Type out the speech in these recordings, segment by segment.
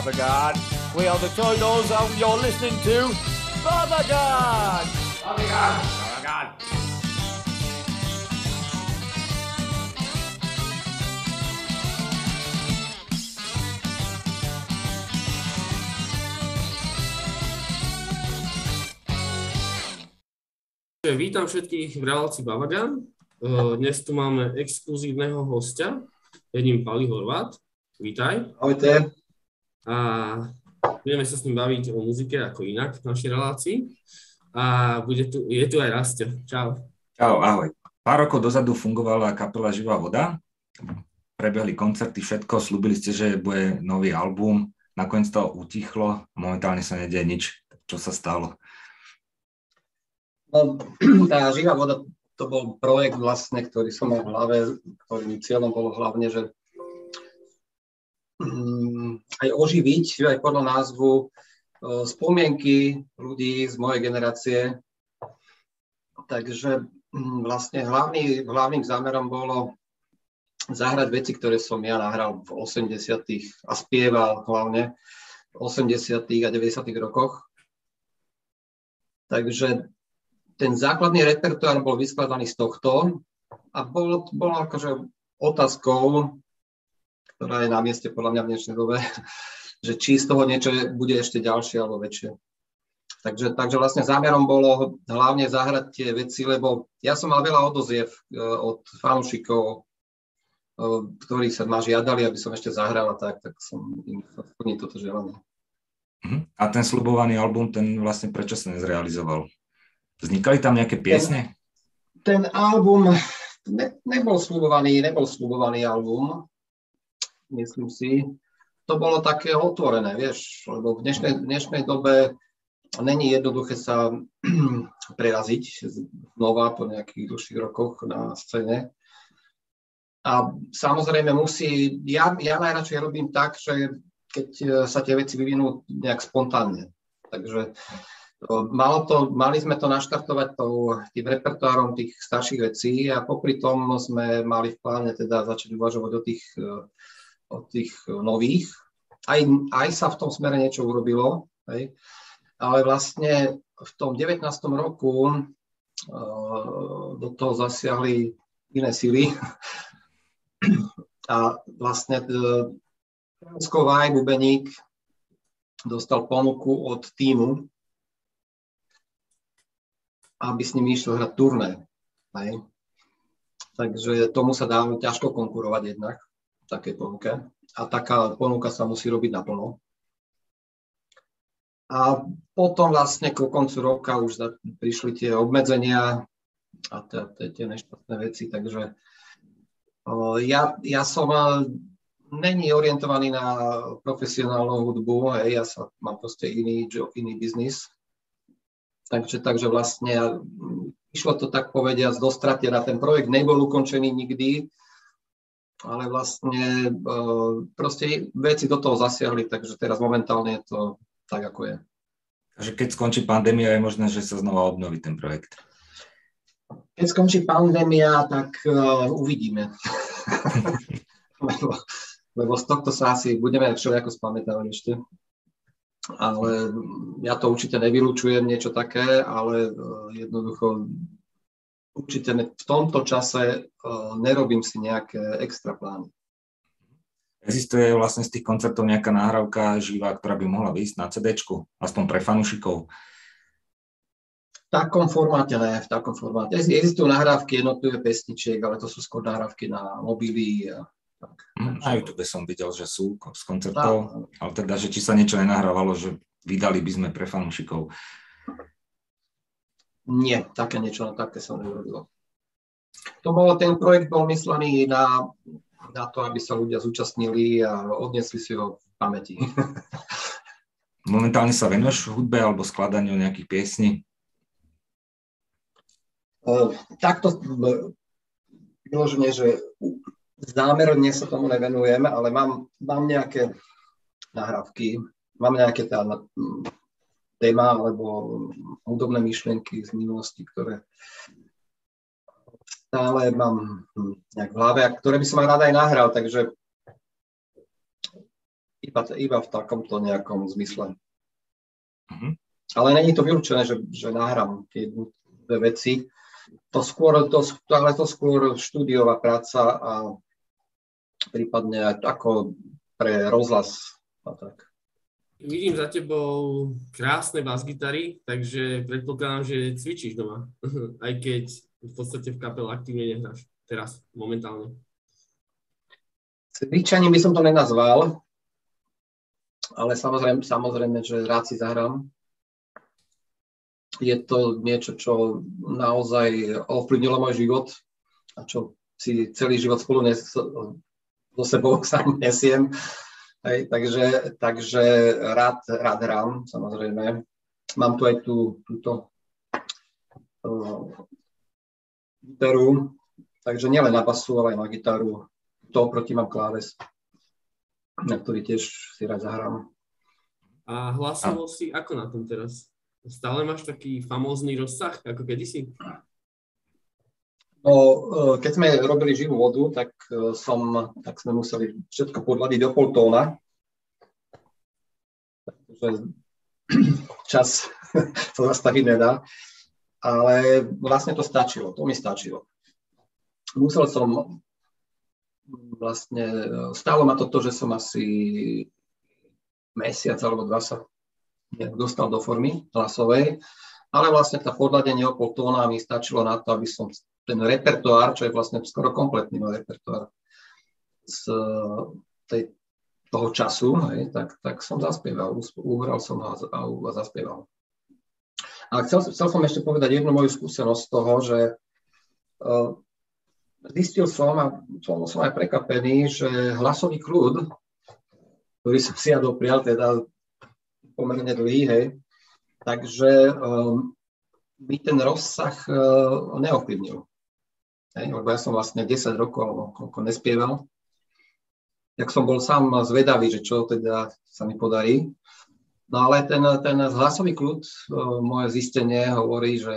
Father God. We are the Toidos and you're listening to Father God. Father God. Father God. Vítam všetkých v relácii Bavagan. Eh, Dnes tu máme exkluzívneho hostia, je ním Pali Horvát. Vítaj. Ahojte. A budeme sa s ním baviť o muzike ako inak v našej relácii. A bude tu, je tu aj Rastio. Čau. Čau, ahoj. Pár rokov dozadu fungovala kapela Živá voda. Prebehli koncerty, všetko. Slúbili ste, že bude nový album. Nakoniec to utichlo. Momentálne sa nedieje nič. Čo sa stalo? No, tá živá voda, to bol projekt vlastne, ktorý som mal v hlave, ktorým cieľom bolo hlavne, že mm, aj oživiť, aj podľa názvu, e, spomienky ľudí z mojej generácie. Takže mm, vlastne hlavný, hlavným zámerom bolo zahrať veci, ktoré som ja nahral v 80 a spieval hlavne v 80 a 90 rokoch. Takže ten základný repertoár bol vyskladaný z tohto a bolo, bolo akože otázkou, ktorá je na mieste podľa mňa v dnešnej dobe, že či z toho niečo bude ešte ďalšie alebo väčšie. Takže, takže vlastne zámerom bolo hlavne zahrať tie veci, lebo ja som mal veľa odoziev e, od fanúšikov, e, ktorí sa ma žiadali, aby som ešte zahral a tak, tak som im splnil toto želanie. Mhm. A ten slubovaný album, ten vlastne prečo sa nezrealizoval? Vznikali tam nejaké piesne? Ten, ten album ne, nebol slubovaný, nebol slubovaný album, myslím si. To bolo také otvorené, vieš, lebo v dnešnej, dnešnej dobe není jednoduché sa preraziť znova po nejakých dlhších rokoch na scéne. A samozrejme musí, ja, ja najradšej robím tak, že keď sa tie veci vyvinú nejak spontánne. Takže Malo to, mali sme to naštartovať to, tým repertoárom tých starších vecí a popri tom sme mali v pláne teda začať uvažovať o tých, o tých nových. Aj, aj sa v tom smere niečo urobilo, hej. ale vlastne v tom 19. roku uh, do toho zasiahli iné sily a vlastne uh, Bubeník dostal ponuku od týmu, aby s nimi išiel hrať turné. Takže tomu sa dá ťažko konkurovať jednak, také ponuke. A taká ponuka sa musí robiť naplno. A potom vlastne ku koncu roka už prišli tie obmedzenia a tie nešťastné veci, takže ja, ja som není orientovaný na profesionálnu hudbu, hej, ja sa, mám proste iný job, iný biznis, Takže, takže vlastne išlo to tak povediať do stratená. Ten projekt nebol ukončený nikdy, ale vlastne e, proste veci do toho zasiahli, takže teraz momentálne je to tak, ako je. Takže keď skončí pandémia, je možné, že sa znova obnoví ten projekt? Keď skončí pandémia, tak uh, uvidíme. lebo, lebo z tohto sa asi budeme všelijako spamätávať ešte ale ja to určite nevylučujem niečo také, ale e, jednoducho určite v tomto čase e, nerobím si nejaké extra plány. Existuje vlastne z tých koncertov nejaká nahrávka živá, ktorá by mohla výjsť na CD, aspoň pre fanúšikov? V takom formáte ne, v takom formáte. Existujú nahrávky jednotlivé pesničiek, ale to sú skôr nahrávky na mobily a tak. Hm, na YouTube som videl, že sú z koncertov, ale teda, že či sa niečo nenahrávalo, že vydali by sme pre fanúšikov. Nie, také niečo, také sa neurobilo. To bolo, ten projekt bol myslený na, na to, aby sa ľudia zúčastnili a odnesli si ho v pamäti. Momentálne sa venuješ hudbe alebo skladaniu nejakých piesní? Uh, takto vyloženie, že zámerne sa tomu nevenujem, ale mám, mám nejaké nahrávky, mám nejaké tá téma alebo hudobné myšlienky z minulosti, ktoré stále mám hm, nejak v hlave, ktoré by som aj rád aj nahral, takže iba, iba v takomto nejakom zmysle. Mhm. Ale není to vylúčené, že, že nahrám tie dve veci. To skôr, to, ale to skôr štúdiová práca a prípadne ako pre rozhlas a tak. Vidím za tebou krásne bas-gitary, takže predpokladám, že cvičíš doma, aj keď v podstate v kapele aktívne nehráš teraz, momentálne. Cvičaním by som to nenazval, ale samozrejme, samozrejme, že rád si zahrám. Je to niečo, čo naozaj ovplyvnilo môj život a čo si celý život spolu nes, so sebou sám nesiem. Hej, takže, takže rád, rád hrám, samozrejme. Mám tu aj tú, túto gitaru, takže nielen na basu, ale aj na gitaru. To oproti mám kláves, na ktorý tiež si rád zahrám. A hlasovo si ako na tom teraz? Stále máš taký famózny rozsah, ako kedysi? No, e, keď sme robili živú vodu, tak, e, som, tak sme museli všetko podladiť do pol tóna. Takže čas to zastaviť nedá. Ale vlastne to stačilo, to mi stačilo. Musel som vlastne, stálo ma to to, že som asi mesiac alebo dva sa dostal do formy hlasovej, ale vlastne tá podladenie o pol tóna mi stačilo na to, aby som ten repertoár, čo je vlastne skoro kompletný repertoár z tej, toho času, hej, tak, tak som zaspieval, uhral som a, a, a zaspieval. A chcel, chcel som ešte povedať jednu moju skúsenosť z toho, že uh, zistil som a som, som aj prekapený, že hlasový kľud, ktorý som si ja doprial, teda pomerne dlhý, hej, takže um, by ten rozsah uh, neovplyvnil. Hej, lebo ja som vlastne 10 rokov alebo koľko nespieval. Tak som bol sám zvedavý, že čo teda sa mi podarí. No ale ten, ten hlasový kľud, moje zistenie hovorí, že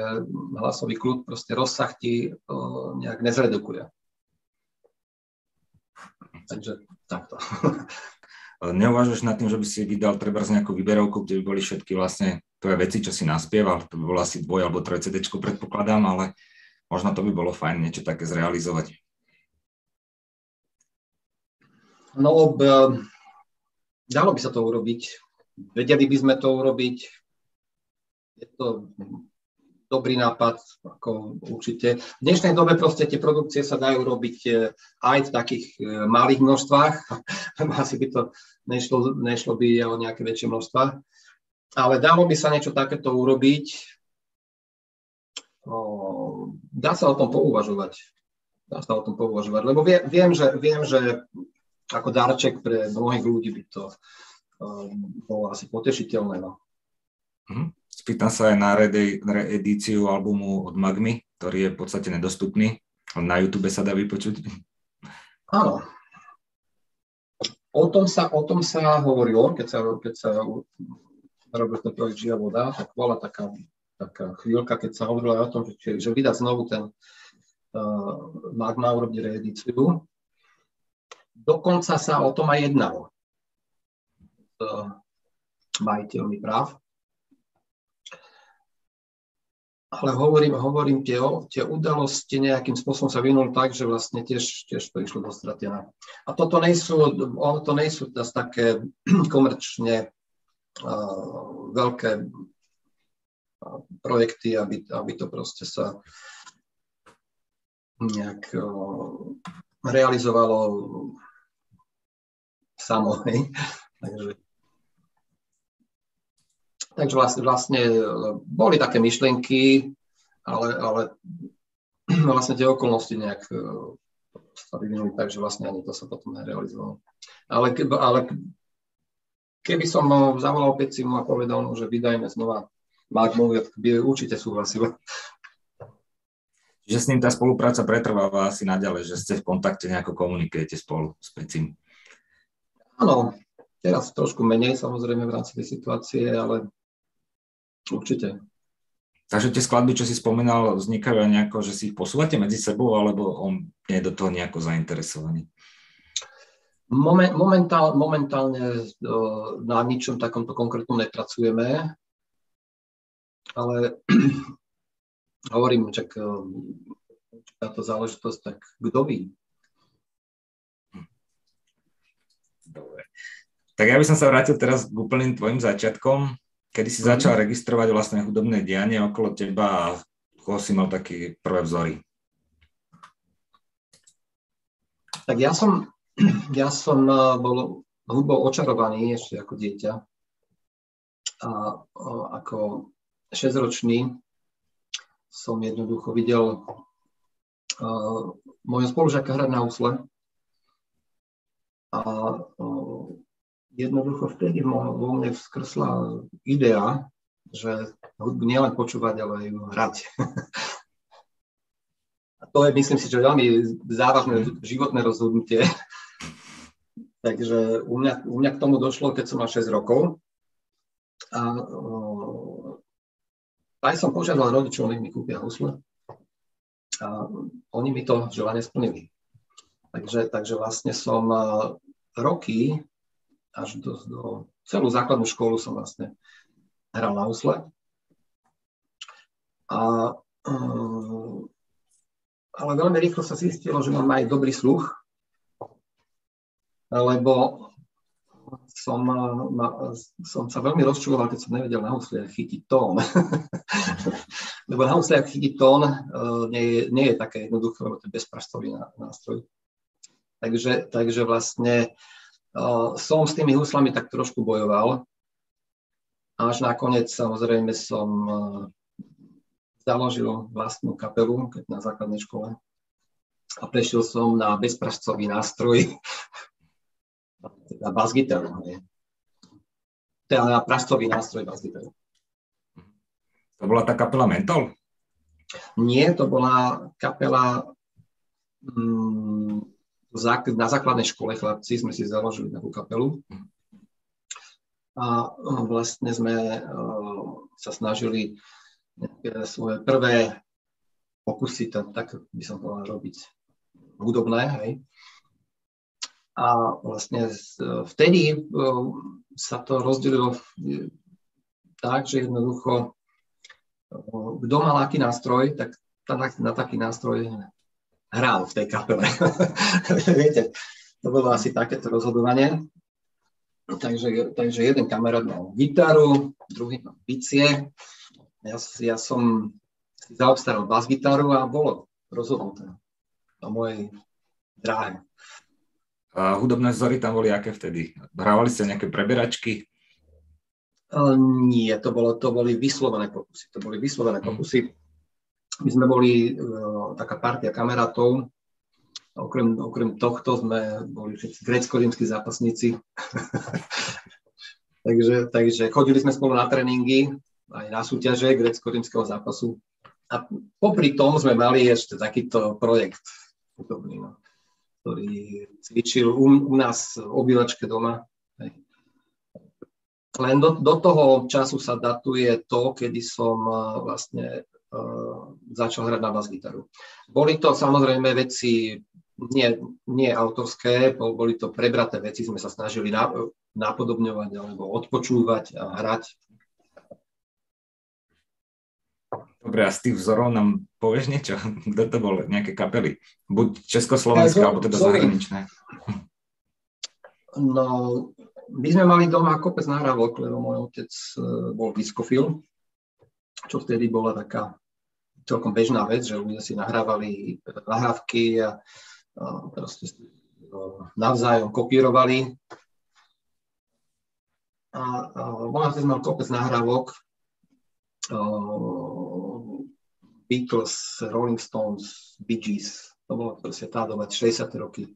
hlasový kľud proste rozsah ti nejak nezredukuje. Takže takto. Neuvažuješ nad tým, že by si vydal treba z nejakú výberovku, kde by boli všetky vlastne tvoje veci, čo si naspieval, to by bolo asi dvoj alebo troj CD, predpokladám, ale možno to by bolo fajn niečo také zrealizovať. No, dalo by sa to urobiť. Vedeli by sme to urobiť. Je to dobrý nápad, ako určite. V dnešnej dobe proste tie produkcie sa dajú robiť eh, aj v takých eh, malých množstvách, asi by to nešlo, nešlo by o nejaké väčšie množstva. Ale dalo by sa niečo takéto urobiť dá sa o tom pouvažovať. Dá sa o tom pouvažovať, lebo vie, viem, že, viem, že ako darček pre mnohých ľudí by to bolo asi potešiteľné. No. Mhm. Spýtam sa aj na reedíciu albumu od Magmy, ktorý je v podstate nedostupný. Na YouTube sa dá vypočuť. Áno. O tom sa, o tom sa hovorilo, keď sa, keď sa robil ten projekt Žia voda, tak bola taká taká chvíľka, keď sa hovorilo o tom, že, že vydať znovu ten uh, Magma urobiť reedíciu. Dokonca sa o tom aj jednalo s uh, majiteľmi práv. Ale hovorím, hovorím, tie, tie udalosti nejakým spôsobom sa vynuli tak, že vlastne tiež, tiež to išlo do stratená. A toto nejsú, to nejsú také komerčne uh, veľké projekty, aby, aby to proste sa nejak realizovalo samo. Takže, takže vlastne, vlastne boli také myšlienky, ale, ale vlastne tie okolnosti nejak sa vyvinuli tak, že vlastne ani to sa potom nerealizovalo. Ale, ale keby som zavolal Pecimu a povedal mu, že vydajme znova Magmu by určite súhlasil. Čiže s ním tá spolupráca pretrváva asi naďalej, že ste v kontakte, nejako komunikujete spolu s Pecim. Áno, teraz trošku menej samozrejme v rámci tej situácie, ale určite. Takže tie skladby, čo si spomínal, vznikajú aj nejako, že si ich posúvate medzi sebou, alebo on nie je do toho nejako zainteresovaný? Moment, momentál, momentálne uh, na ničom takomto konkrétnom nepracujeme, ale hovorím, čak uh, táto záležitosť, tak kto ví? Dobre. Tak ja by som sa vrátil teraz k úplným tvojim začiatkom, kedy si začal registrovať vlastne hudobné dianie okolo teba a koho si mal také prvé vzory? Tak ja som, ja som eh, bol hudbou očarovaný ešte ako dieťa. A eh, ako 6-ročný som jednoducho videl uh, môjho spolužiaka hrať na úsle. A uh, jednoducho vtedy vo mne vzkrsla idea, že hudbu nielen počúvať, ale aj hrať. A to je, myslím si, že veľmi závažné životné rozhodnutie. Takže u mňa, u mňa k tomu došlo, keď som mal 6 rokov. A uh, aj som požiadal rodičov, nech mi kúpia husle. A oni mi to želanie splnili. Takže, takže vlastne som roky až do, do celú základnú školu som vlastne hral na úsle. A, um, ale veľmi rýchlo sa zistilo, že mám aj dobrý sluch, lebo som, ma, som sa veľmi rozčuloval, keď som nevedel na husle chytiť tón. lebo na husle chytiť tón uh, nie, nie je také jednoduché, lebo to je bezprastový nástroj. Takže, takže vlastne som s tými huslami tak trošku bojoval. Až nakoniec samozrejme som založil vlastnú kapelu, keď na základnej škole. A prešiel som na bezpražcový nástroj, teda bas-gitaru. Teda na pražcový nástroj bas-gitaru. To bola tá kapela Mentol? Nie, to bola kapela mm, na základnej škole chlapci sme si založili takú kapelu a vlastne sme sa snažili svoje prvé pokusy, tak by som povedal, robiť hudobné, hej. A vlastne vtedy sa to rozdelilo tak, že jednoducho, kto mal aký nástroj, tak na taký nástroj hral v tej kapele. Viete, to bolo asi takéto rozhodovanie. Takže, takže jeden kamarát mal gitaru, druhý mal bicie. Ja, ja som si zaobstaral bas-gitaru a bolo rozhodnuté o mojej dráhe. A hudobné vzory tam boli aké vtedy? Hrávali ste nejaké preberačky? Nie, to, bolo, to boli vyslovené pokusy. To boli vyslovené pokusy. My sme boli uh, taká partia kamarátov, okrem, okrem tohto sme boli všetci grecko-rímsky zápasníci. takže, takže chodili sme spolu na tréningy, aj na súťaže grecko-rímskeho zápasu. A popri tom sme mali ešte takýto projekt, podobný, no, ktorý cvičil u, u nás v obyvačke doma. Len do, do toho času sa datuje to, kedy som uh, vlastne uh, začal hrať na bas-gitaru. Boli to samozrejme veci nie, nie autorské, boli to prebraté veci, sme sa snažili napodobňovať alebo odpočúvať a hrať. Dobre, a z tých vzorov nám povieš niečo? Kto to bol? Nejaké kapely? Buď československé, ja, alebo teda zahraničné? No, my sme mali doma kopec nahrávok, lebo môj otec eh, bol diskofil, čo vtedy bola taká celkom bežná vec, že ľudia si nahrávali nahrávky a, a proste navzájom kopírovali. A, a môj otec mal kopec nahrávok, Beatles, Rolling Stones, Bee Gees, to bolo proste tá doba, 60. roky,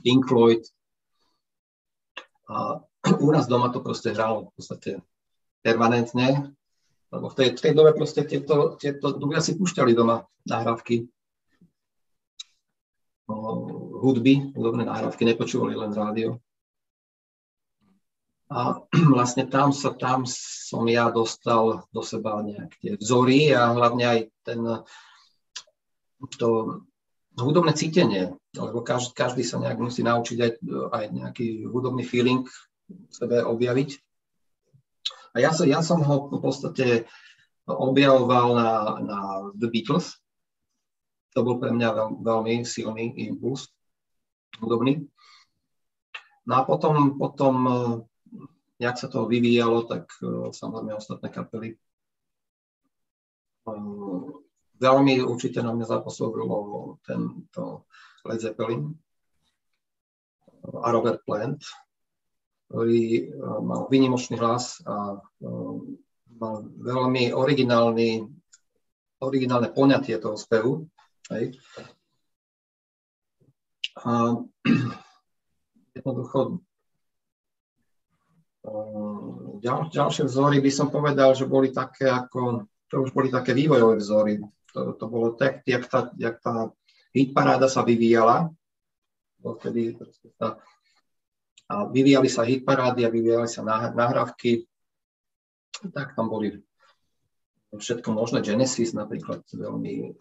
Pink Floyd. A u nás doma to proste hralo v podstate permanentne. Lebo v tej, v tej dobe proste tieto, tieto ľudia si púšťali doma nahrávky, no, hudby, hudobné nahrávky, nepočúvali len rádio. A vlastne tam, sa, tam som ja dostal do seba nejak tie vzory a hlavne aj ten, to, hudobné cítenie, lebo každý, každý sa nejak musí naučiť aj, aj nejaký hudobný feeling v sebe objaviť. A ja, ja som ho v podstate objavoval na, na The Beatles. To bol pre mňa veľ, veľmi silný impuls hudobný. No a potom, potom jak sa to vyvíjalo, tak samozrejme ostatné kapely veľmi určite na mňa zapôsobilo tento Led Zeppelin a Robert Plant, ktorý e, mal výnimočný hlas a e, mal veľmi originálny, originálne poňatie toho spevu. Hej. A jednoducho e, ďal, ďalšie vzory by som povedal, že boli také ako, to už boli také vývojové vzory to, to bolo tak, jak tá, jak tá hitparáda sa vyvíjala, vtedy sa, a vyvíjali sa hitparády a vyvíjali sa nahrávky, tak tam boli všetko možné, Genesis napríklad veľmi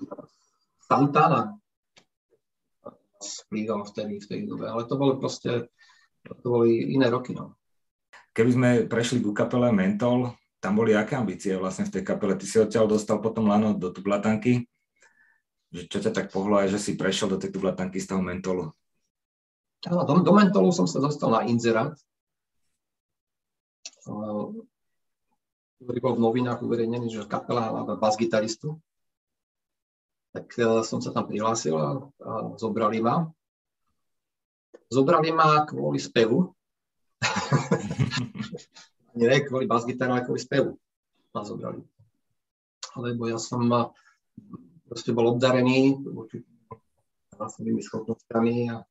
Santana splýval vtedy v tej dobe, ale to boli proste, to boli iné roky. No. Keby sme prešli ku kapele Mentol, tam boli aké ambície vlastne v tej kapele? Ty si odtiaľ dostal potom lano do Tublatanky. Čo ťa tak pohlo aj, že si prešiel do tej Tublatanky z toho mentolu? Do, do mentolu som sa dostal na inzerát, ktorý bol v novinách uverejnený, že kapela hľadá bas-gitaristu. Tak e, som sa tam prihlásil a, a zobrali ma. Zobrali ma kvôli spevu. Nie kvôli bas-gitaru, ale kvôli spevu ma zobrali. Lebo ja som proste bol obdarený svojimi schopnosťami a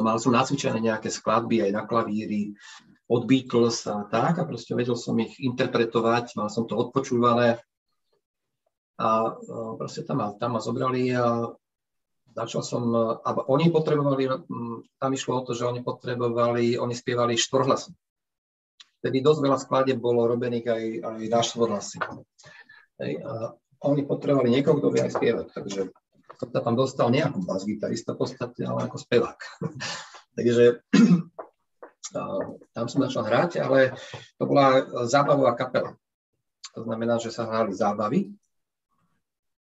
mal som nacvičené nejaké skladby aj na klavíri od Beatles a tak a proste vedel som ich interpretovať, mal som to odpočúvané a proste tam tam ma zobrali a začal som, a oni potrebovali, tam išlo o to, že oni potrebovali, oni spievali štvorhlasy vtedy dosť veľa skladieb bolo robených aj, aj na štvorhlasy. A oni potrebovali niekoho, kto vie aj spievať, takže som sa tam dostal nie ako bas-gitarista podstate, ale ako spevák. takže tam som začal hrať, ale to bola zábavová kapela. To znamená, že sa hrali zábavy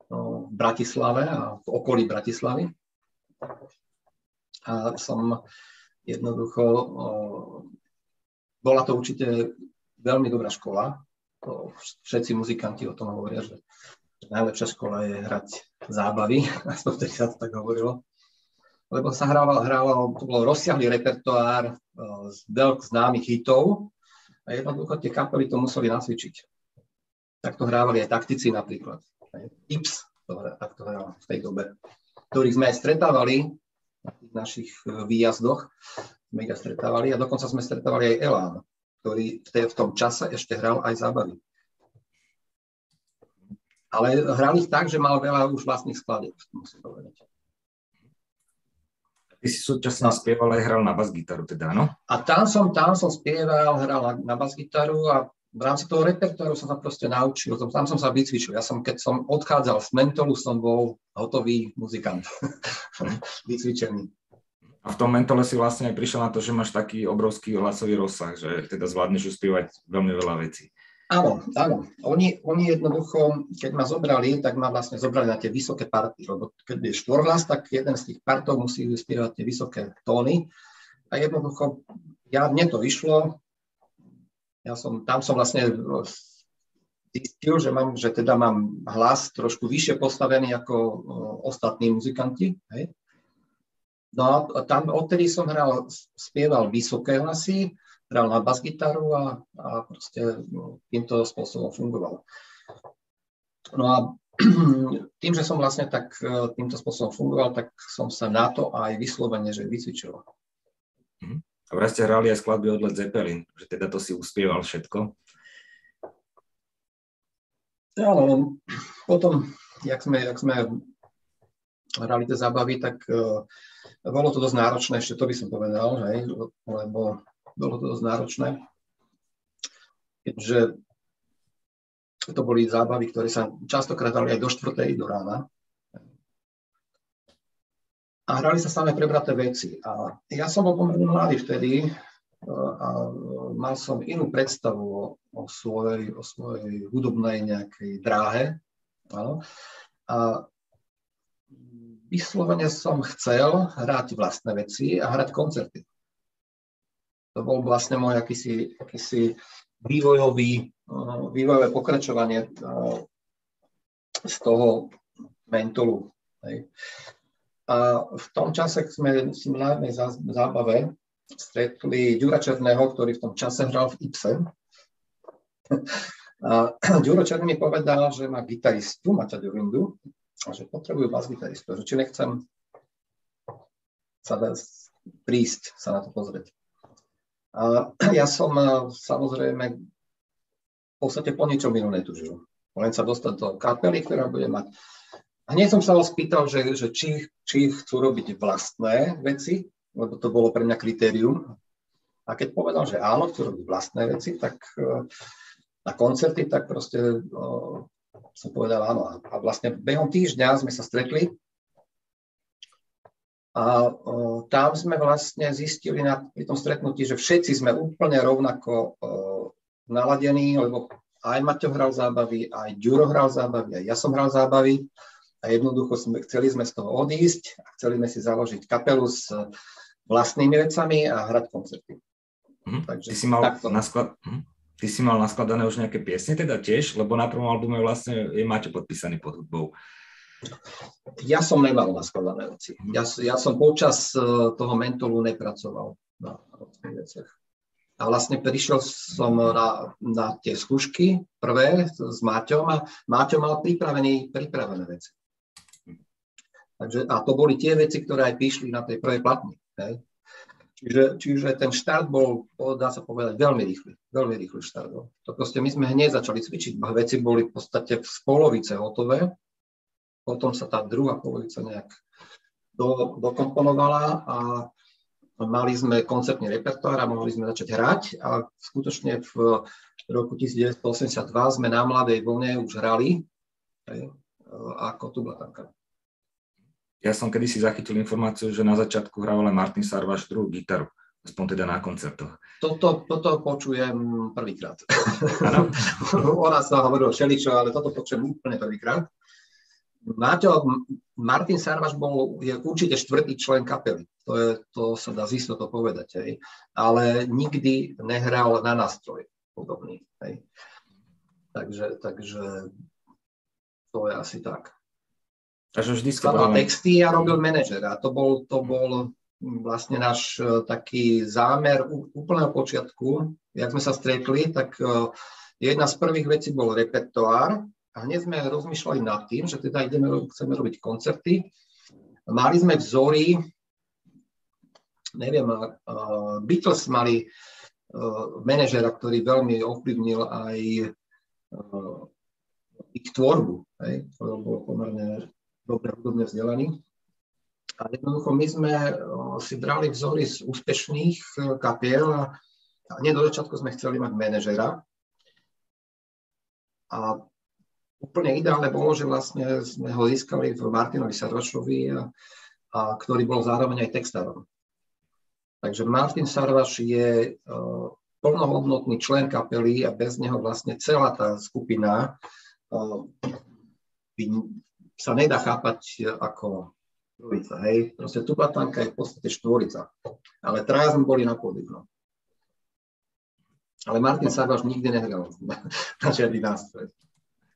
v Bratislave a v okolí Bratislavy. A som jednoducho bola to určite veľmi dobrá škola. Všetci muzikanti o tom hovoria, že najlepšia škola je hrať zábavy, aspoň vtedy sa to tak hovorilo. Lebo sa hrával, hrával, to bol rozsiahlý repertoár z veľk známych hitov a jednoducho tie kapely to museli nacvičiť. Tak to hrávali aj taktici napríklad. Ips to, tak to hral v tej dobe, ktorých sme aj stretávali na tých našich e, výjazdoch sme ich stretávali a dokonca sme stretávali aj Elán, ktorý v, tej, v tom čase ešte hral aj zábavy. Ale hral ich tak, že mal veľa už vlastných skladieb, musím povedať. Ty si súčasne spieval aj hral na bas-gitaru teda, no? A tam som, tam som spieval, hral na, na bas-gitaru a v rámci toho repertoáru som sa proste naučil, tam som sa vycvičil. Ja som, keď som odchádzal z mentolu, som bol hotový muzikant, vycvičený. A v tom mentole si vlastne aj prišiel na to, že máš taký obrovský hlasový rozsah, že teda zvládneš uspievať veľmi veľa vecí. Áno, áno. Oni, oni jednoducho, keď ma zobrali, tak ma vlastne zobrali na tie vysoké party, lebo keď je štvorhlas, tak jeden z tých partov musí spievať tie vysoké tóny. A jednoducho, ja, mne to vyšlo, ja som, tam som vlastne zistil, že, mám, že teda mám hlas trošku vyššie postavený ako ostatní muzikanti. Hej. No a tam odtedy som hral, spieval vysoké hlasy, hral na basgitaru a, a proste no, týmto spôsobom fungoval. No a tým, že som vlastne tak e, týmto spôsobom fungoval, tak som sa na to aj vyslovene, že vycvičil. Mhm. A vraj ste hrali aj skladby od Led Zeppelin, že teda to si uspieval všetko. Áno, potom, jak sme, jak sme hrali tie zábavy, tak uh, bolo to dosť náročné, ešte to by som povedal, hej, lebo bolo to dosť náročné, keďže to boli zábavy, ktoré sa častokrát dali aj do štvrtej do rána. A hrali sa samé prebraté veci. A ja som bol pomerne mladý vtedy a mal som inú predstavu o, o, svojej, o svojej hudobnej nejakej dráhe. Áno. A vyslovene som chcel hrať vlastné veci a hrať koncerty. To bol vlastne môj akýsi, akýsi vývojový, vývojové pokračovanie z toho mentolu. Hej. A v tom čase sme na jednej zábave stretli Ďura Černého, ktorý v tom čase hral v Ipse. A Ďuro Černý mi povedal, že má gitaristu, Maťa Ďurindu, a že potrebujú bas-gitaristu, že či nechcem sa prísť sa na to pozrieť. A ja som samozrejme v podstate po ničom inom netužil. Len sa dostať do kapely, ktorá bude mať a hneď som sa ho spýtal, že, že či, či chcú robiť vlastné veci, lebo to bolo pre mňa kritérium. A keď povedal, že áno, chcú robiť vlastné veci, tak e, na koncerty, tak proste uh, som povedal áno. A vlastne behom týždňa sme sa stretli a uh, tam sme vlastne zistili na, pri tom stretnutí, že všetci sme úplne rovnako uh, naladení, lebo aj Maťo hral zábavy, aj Ďuro hral zábavy, aj ja som hral zábavy a jednoducho sme, chceli sme z toho odísť a chceli sme si založiť kapelu s vlastnými vecami a hrať koncerty. Mm-hmm. Takže ty, si mal nasklad... mm-hmm. ty si mal naskladané už nejaké piesne teda tiež, lebo na prvom albume vlastne je Maťo podpísaný pod hudbou. Ja som nemal naskladané veci. Mm-hmm. Ja, ja som počas e, toho mentolu nepracoval na, na tých veciach. A vlastne prišiel som na, na tie skúšky prvé s Máťom a Máťo mal pripravený, pripravené veci. Takže, a to boli tie veci, ktoré aj prišli na tej prvej platni. Hej. Čiže, čiže ten štart bol, dá sa povedať, veľmi rýchly. Veľmi rýchly štart bol. To proste my sme hneď začali cvičiť. Veci boli v podstate v polovice hotové. Potom sa tá druhá polovica nejak do, dokomponovala a mali sme koncertný repertoár a mohli sme začať hrať. A skutočne v roku 1982 sme na Mladej vlne už hrali hej, ako Tublatanka. Ja som kedysi zachytil informáciu, že na začiatku hral len Martin Sarvaš druhú gitaru, aspoň teda na koncertoch. Toto, toto počujem prvýkrát. Áno? Ona sa hovorila všeličo, ale toto počujem úplne prvýkrát. Máťo, Martin Sarvaš bol, je určite štvrtý člen kapely. To, je, to sa dá z istotou povedať. Hej. Ale nikdy nehral na nástroj podobný. Hej. Takže, takže to je asi tak. Takže vždy skladal texty a robil manažera. To bol, to bol vlastne náš e, taký zámer úplného počiatku. Jak sme sa stretli, tak e, jedna z prvých vecí bol repertoár a hneď sme rozmýšľali nad tým, že teda ideme, chceme robiť koncerty. Mali sme vzory, neviem, Beatles mali uh, manažera, ktorý veľmi ovplyvnil aj ich tvorbu. Hej, to bolo pomerne dobre hudobne vzdelaní. A jednoducho my sme si brali vzory z úspešných e, kapiel a hneď do začiatku sme chceli mať manažera. A úplne ideálne bolo, že vlastne sme ho získali v Martinovi Sarvašovi, a, a ktorý bol zároveň aj textárom. Takže Martin Sarvaš je uh, plnohodnotný člen kapely a bez neho vlastne celá tá skupina uh, by sa nedá chápať e, ako trojica, hej. Proste tubatanka je v podstate štvorica. Ale traja sme boli na pódiu, no. Ale Martin Sarvaš nikdy nehral na, žiadny nástroj.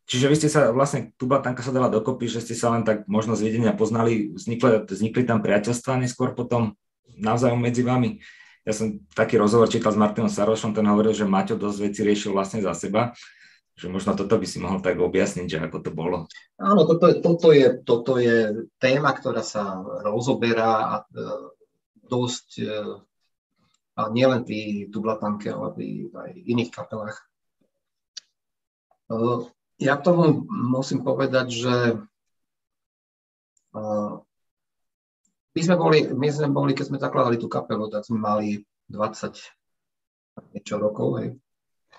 Čiže vy ste sa vlastne, tubatanka sa dala dokopy, že ste sa len tak možno z videnia poznali, vznikli, vznikli tam priateľstvá neskôr potom navzájom medzi vami. Ja som taký rozhovor čítal s Martinom Sarošom, ten hovoril, že Maťo dosť veci riešil vlastne za seba že možno toto by si mohol tak objasniť, že ako to bolo. Áno, toto je, toto je, toto je téma, ktorá sa rozoberá a e, dosť, e, a nielen pri Dublatanke, ale pri aj iných kapelách. E, ja tomu musím povedať, že my sme boli, my sme boli keď sme zakladali tú kapelu, tak sme mali 20 niečo rokov, hej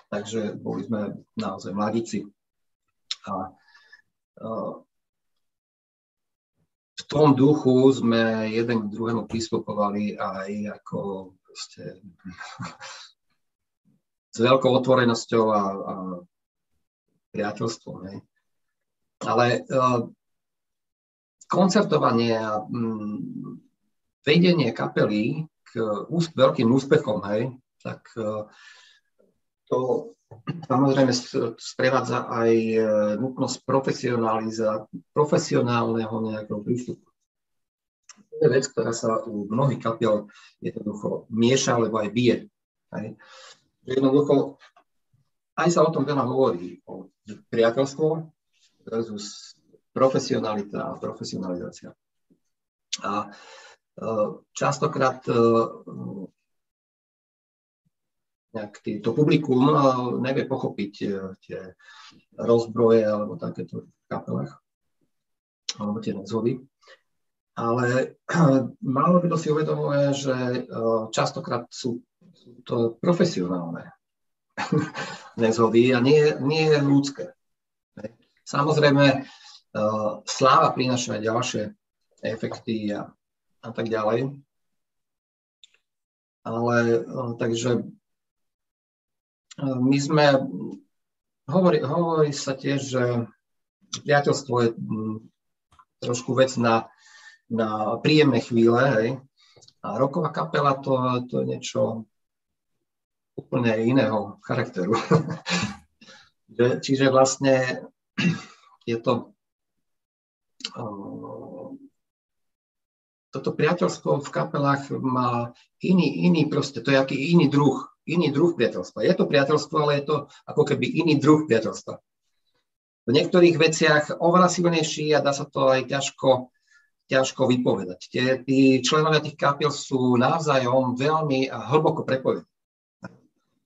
takže boli sme naozaj mladíci. A, v tom duchu sme jeden k druhému pristupovali aj ako proste, s veľkou otvorenosťou a, a priateľstvom. Hej. Ale uh, koncertovanie a um, vedenie kapely k ús- veľkým úspechom, hej, tak uh, to samozrejme sprevádza aj uh, nutnosť profesionálneho nejakého prístupu. To je vec, ktorá sa u mnohých kapiel jednoducho mieša, alebo aj bije. Jednoducho, aj sa o tom veľa hovorí, o priateľstvo versus profesionalita a profesionalizácia. A e, častokrát e, nejak tý, to publikum e, nevie pochopiť tie rozbroje alebo takéto v kapelách, alebo tie nezhody. Ale málo kto si uvedomuje, že častokrát sú, to profesionálne nezhody a nie, nie ľudské. Samozrejme, uh, sláva prináša aj ďalšie efekty a, a tak ďalej. Ale takže my sme, hovorí, hovorí sa tiež, že priateľstvo je um, trošku vec na, na príjemné chvíle, hej. A roková kapela to, to je niečo úplne iného charakteru. Čiže vlastne je to toto priateľstvo v kapelách má iný, iný proste, to je aký iný druh, iný druh priateľstva. Je to priateľstvo, ale je to ako keby iný druh priateľstva. V niektorých veciach oveľa silnejší a dá sa to aj ťažko, ťažko vypovedať. Tie, tí členovia tých kapiel sú navzájom veľmi a hlboko prepojení.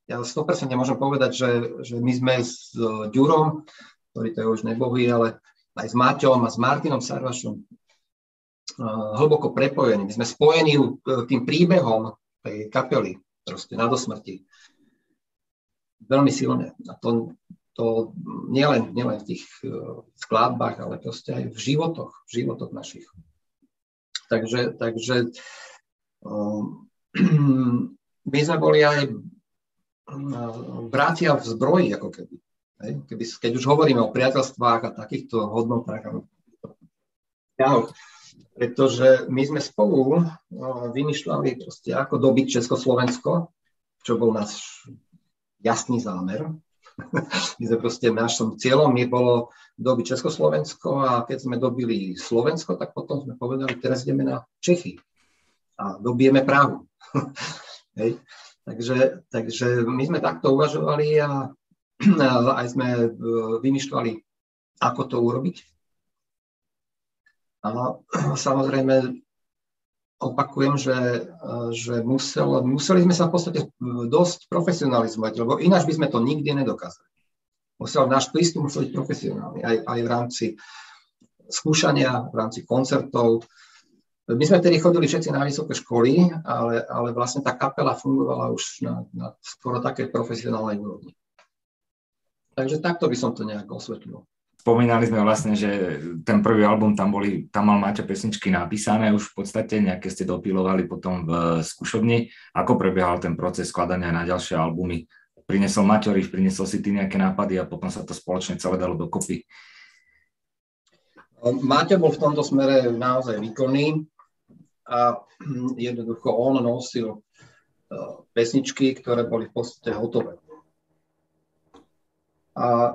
Ja 100% nemôžem povedať, že, že my sme s Ďurom ktorý to je už nebohý, ale aj s Maťom a s Martinom Sarvašom hlboko prepojení. My sme spojení tým príbehom tej kapely, proste na dosmrti. Veľmi silne. A to, to nielen, nielen v tých uh, skladbách, ale proste aj v životoch, v životoch našich. Takže, takže um, my sme boli aj bratia v zbroji, ako keby. Hej? Keby, keď už hovoríme o priateľstvách a takýchto hodnotách pretože my sme spolu vymýšľali proste, ako dobiť Československo, čo bol náš jasný zámer. My sme proste, našom cieľom je bolo dobiť Československo a keď sme dobili Slovensko, tak potom sme povedali, teraz ideme na Čechy a dobijeme Prahu. Hej. Takže, takže my sme takto uvažovali a aj sme e, vymýšľali, ako to urobiť. A samozrejme, opakujem, že, e, že musel, museli sme sa v podstate dosť profesionalizovať, lebo ináč by sme to nikdy nedokázali. Musel, náš prístup musel byť profesionálny, aj, aj v rámci skúšania, v rámci koncertov. My sme tedy chodili všetci na vysoké školy, ale, ale vlastne tá kapela fungovala už na, na skoro také profesionálnej úrovni. Takže takto by som to nejak osvetlil. Spomínali sme vlastne, že ten prvý album, tam, boli, tam mal Maťo pesničky napísané už v podstate, nejaké ste dopilovali potom v skúšobni. Ako prebiehal ten proces skladania na ďalšie albumy? Prinesol Maťo Riff, prinesol si ty nejaké nápady a potom sa to spoločne celé dalo dokopy? Maťo bol v tomto smere naozaj výkonný a jednoducho on nosil eh, pesničky, ktoré boli v podstate hotové. A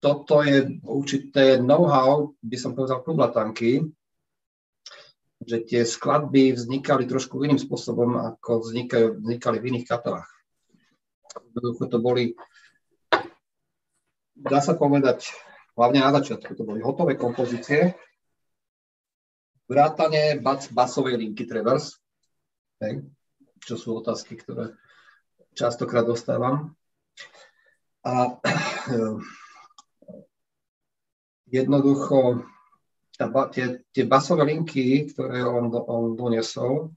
toto je určité know-how, by som povedal, klublatanky, že tie skladby vznikali trošku iným spôsobom, ako vznikajú, vznikali v iných kapelách. Jednoducho to boli, dá sa povedať, hlavne na začiatku, to boli hotové kompozície, vrátane bas, basovej linky Travers, čo sú otázky, ktoré častokrát dostávam. A jednoducho tá, tie, tie basové linky, ktoré on, on donesol,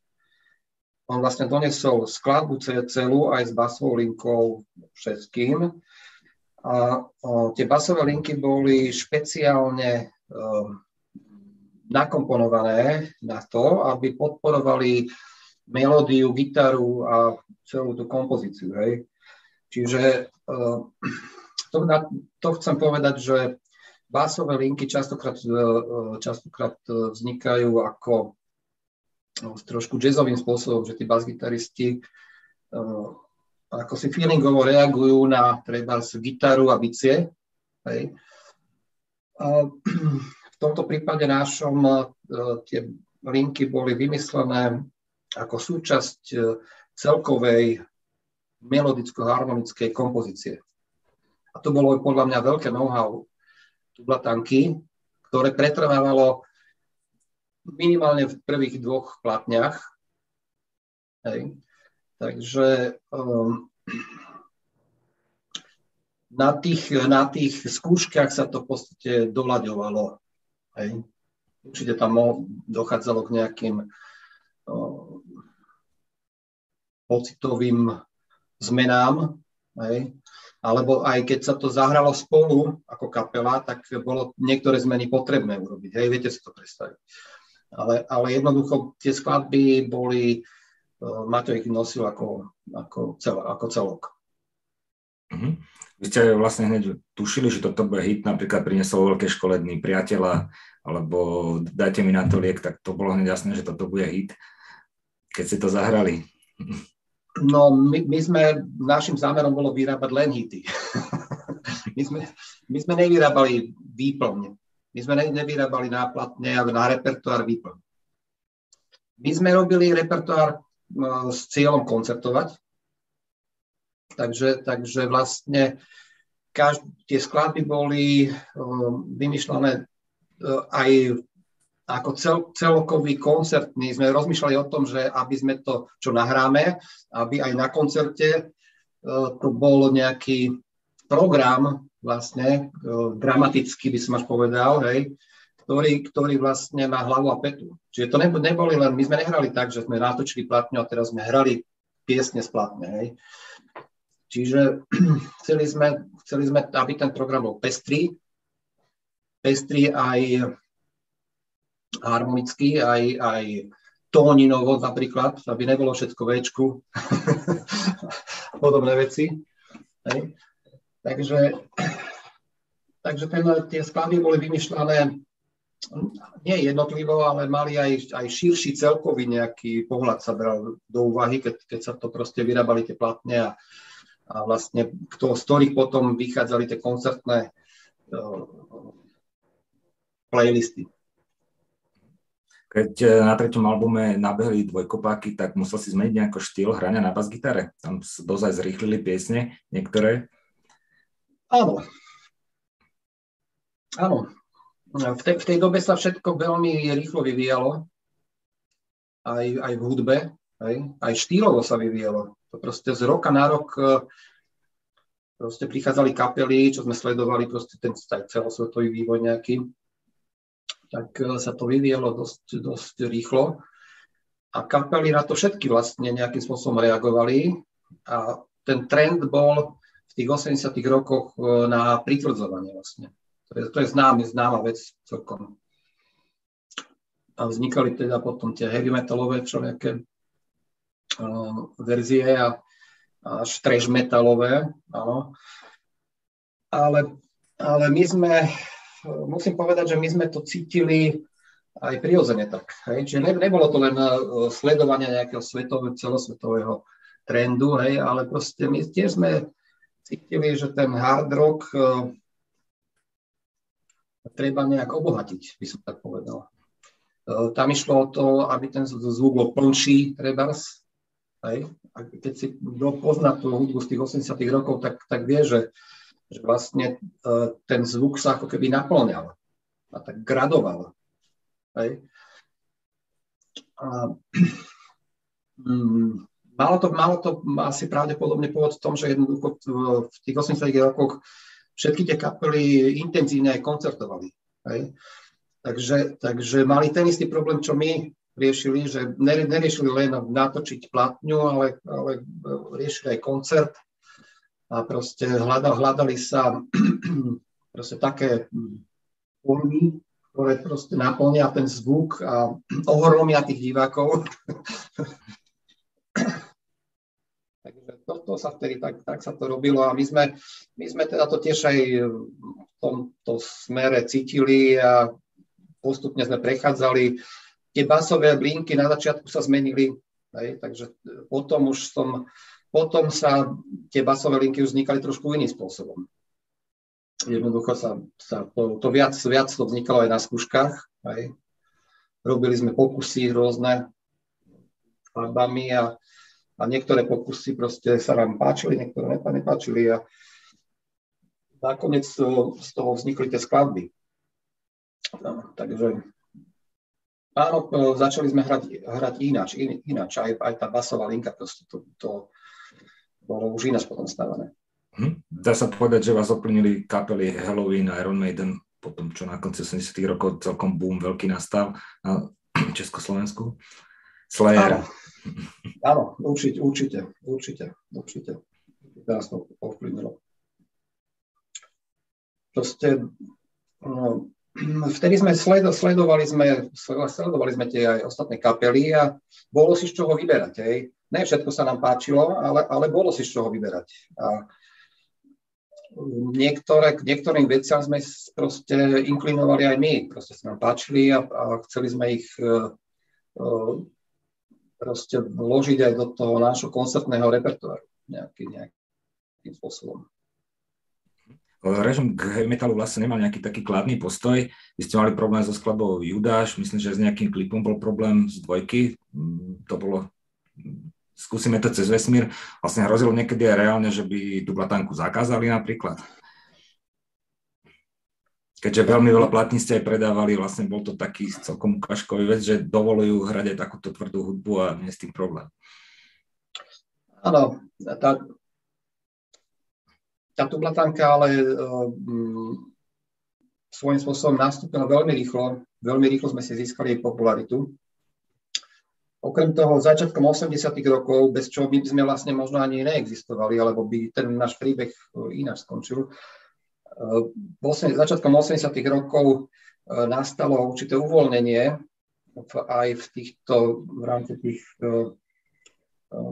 on vlastne donesol skladbu celú aj s basovou linkou všetkým. A o, tie basové linky boli špeciálne o, nakomponované na to, aby podporovali melódiu, gitaru a celú tú kompozíciu. Hej. Čiže uh, to, na, to chcem povedať, že básové linky častokrát, uh, častokrát vznikajú ako uh, trošku jazzovým spôsobom, že tí basgitaristi ako si feelingovo reagujú na treba gitaru a bicie. Hej. Uh, v tomto prípade našom tie linky boli vymyslené ako súčasť e, celkovej melodicko-harmonickej kompozície. A to bolo podľa mňa veľké know-how tublatanky, ktoré pretrvávalo minimálne v prvých dvoch platniach. Hej. Takže um, na, tých, na tých skúškach sa to v podstate doľaďovalo. Hej. Určite tam dochádzalo k nejakým pocitovým zmenám, hej. Alebo aj keď sa to zahralo spolu ako kapela, tak bolo niektoré zmeny potrebné urobiť. Hej, viete si to predstaviť. Ale, ale jednoducho tie skladby boli, uh, Maťo ich nosil ako, ako, cel, ako celok. Mm-hmm. Vy ste vlastne hneď tušili, že toto bude hit, napríklad priniesol veľké škole dny priateľa, alebo dajte mi na to liek, tak to bolo hneď jasné, že toto bude hit keď ste to zahrali? No, my, my sme, našim zámerom bolo vyrábať len hity. my, sme, my sme nevyrábali výplň. My sme ne, nevyrábali náplatne, na repertoár výplň. My sme robili repertoár no, s cieľom koncertovať. Takže, takže vlastne každ- tie skladby boli um, vymýšľané uh, aj ako cel, celkový koncert, my sme rozmýšľali o tom, že aby sme to, čo nahráme, aby aj na koncerte e, to bol nejaký program vlastne, e, dramatický by som až povedal, hej, ktorý, ktorý vlastne má hlavu a petu. Čiže to neboli len, my sme nehrali tak, že sme natočili platňu a teraz sme hrali piesne z platne, hej. Čiže chceli sme, chceli sme, aby ten program bol pestrý, pestrý aj harmonicky, aj, aj tóninovo napríklad, aby nebolo všetko Včku, podobné veci. Hej. Takže, takže ten, tie skladby boli vymýšľané nie jednotlivo, ale mali aj, aj širší celkový nejaký pohľad sa bral do úvahy, keď, keď sa to proste vyrábali tie platne a, a vlastne kto, z ktorých potom vychádzali tie koncertné uh, playlisty. Keď e, na treťom albume nabehli dvojkopáky, tak musel si zmeniť nejako štýl hrania na bas-gitare. Tam dozaj zrýchlili piesne niektoré. Áno. Áno. V, te, v tej dobe sa všetko veľmi rýchlo vyvíjalo. Aj, aj v hudbe. Aj, aj štýlovo sa vyvíjalo. To proste z roka na rok e, proste prichádzali kapely, čo sme sledovali, proste ten celosvetový vývoj nejaký tak e, sa to vyvíjalo dosť, dosť rýchlo. A kapely na to všetky vlastne nejakým spôsobom reagovali. A ten trend bol v tých 80 rokoch e, na pritvrdzovanie vlastne. To je, to je známy, známa vec celkom. A vznikali teda potom tie heavy metalové čo nejaké uh, verzie a až trash metalové, áno. Ale, ale my sme musím povedať, že my sme to cítili aj prirodzene tak. Hej? Čiže ne, nebolo to len e, sledovanie nejakého svetového, celosvetového trendu, hej, ale proste my tiež sme cítili, že ten hard rock uh, treba nejak obohatiť, by som tak povedal. Uh, tam išlo o to, aby ten zvuk bol plnší, trebárs, hej. A keď si kto pozná tú hudbu z tých 80 rokov, tak, tak vie, že že vlastne e, ten zvuk sa ako keby naplňal a tak gradoval. Hej. A, mm, malo, to, malo to asi pravdepodobne povod v tom, že jednoducho v tých 80 rokoch všetky tie kapely intenzívne aj koncertovali. Hej. Takže, takže mali ten istý problém, čo my riešili, že neriešili len natočiť platňu, ale, ale riešili aj koncert a proste hľadali, hľadali sa proste také formy, ktoré proste naplnia ten zvuk a ohromia tých divákov. Takže to, to sa vtedy tak, tak sa to robilo a my sme, my sme teda to tiež aj v tomto smere cítili a postupne sme prechádzali. Tie basové blinky na začiatku sa zmenili, hej, takže potom už som, potom sa tie basové linky už vznikali trošku iným spôsobom. Jednoducho sa, sa to, to viac, viac to vznikalo aj na skúškach. Hej. Robili sme pokusy rôzne farbami a, a niektoré pokusy proste sa nám páčili, niektoré nepáčili a nakoniec z toho vznikli tie skladby. No, takže áno, začali sme hrať, hrať ináč, in, ináč, aj, aj tá basová linka, proste to, to bolo už ináč potom stávané. Hm? Dá sa povedať, že vás oplnili kapely Halloween a Iron Maiden, potom čo na konci 80 rokov celkom boom veľký nastal na Československu. Slayer. Áno, áno určite, určite, určite, určite. Teraz to ovplyvnilo. Proste, no, vtedy sme sledo, sledovali sme, sledovali sme tie aj ostatné kapely a bolo si z čoho vyberať. Hej. Ne všetko sa nám páčilo, ale, ale bolo si z čoho vyberať. A niektoré, k niektorým veciam sme proste inklinovali aj my, proste sa nám páčili a, a chceli sme ich uh, uh, proste vložiť aj do toho nášho koncertného repertoáru nejaký, nejakým spôsobom. Režim k metalu vlastne nemal nejaký taký kladný postoj. Vy ste mali problém so skladbou Judáš, myslím, že s nejakým klipom bol problém z dvojky. Mm, to bolo skúsime to cez vesmír, vlastne hrozilo niekedy aj reálne, že by tú platánku zakázali napríklad. Keďže veľmi veľa platní ste aj predávali, vlastne bol to taký celkom ukážkový vec, že dovolujú hrať aj takúto tvrdú hudbu a nie s tým problém. Áno, tá, tá tublatánka ale um, svojím spôsobom nastúpila veľmi rýchlo. Veľmi rýchlo sme si získali jej popularitu. Okrem toho, začiatkom 80 rokov, bez čoho by sme vlastne možno ani neexistovali, alebo by ten náš príbeh e, ináč skončil. E, začiatkom 80 rokov e, nastalo určité uvoľnenie aj v týchto, v rámci tých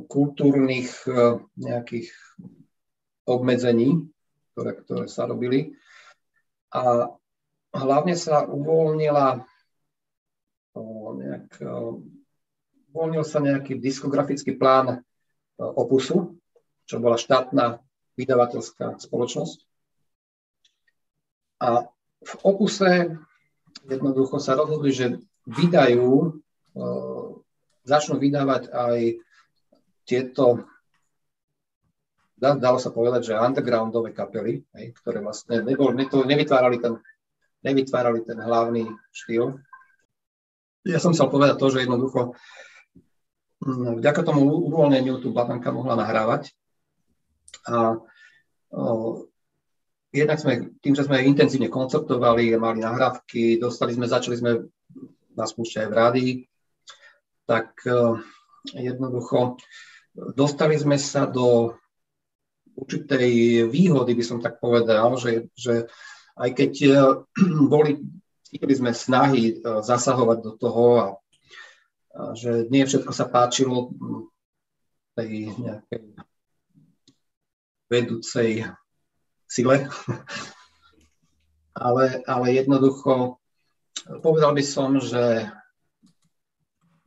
kultúrnych nejakých obmedzení, ktoré, ktoré sa robili. A hlavne sa uvoľnila nejak uvoľnil sa nejaký diskografický plán e, Opusu, čo bola štátna vydavateľská spoločnosť. A v Opuse jednoducho sa rozhodli, že vydajú, e, začnú vydávať aj tieto, dalo sa povedať, že undergroundové kapely, ktoré vlastne nebol, nevytvárali ten, nevytvárali ten hlavný štýl. Ja som chcel povedať to, že jednoducho vďaka tomu uvoľneniu tu Blatanka mohla nahrávať. A o, jednak sme, tým, že sme intenzívne koncertovali, mali nahrávky, dostali sme, začali sme na spúšťať aj v rádii, tak o, jednoducho dostali sme sa do určitej výhody, by som tak povedal, že, že aj keď boli, cítili sme snahy zasahovať do toho a že nie všetko sa páčilo tej nejakej vedúcej sile, ale, ale jednoducho povedal by som, že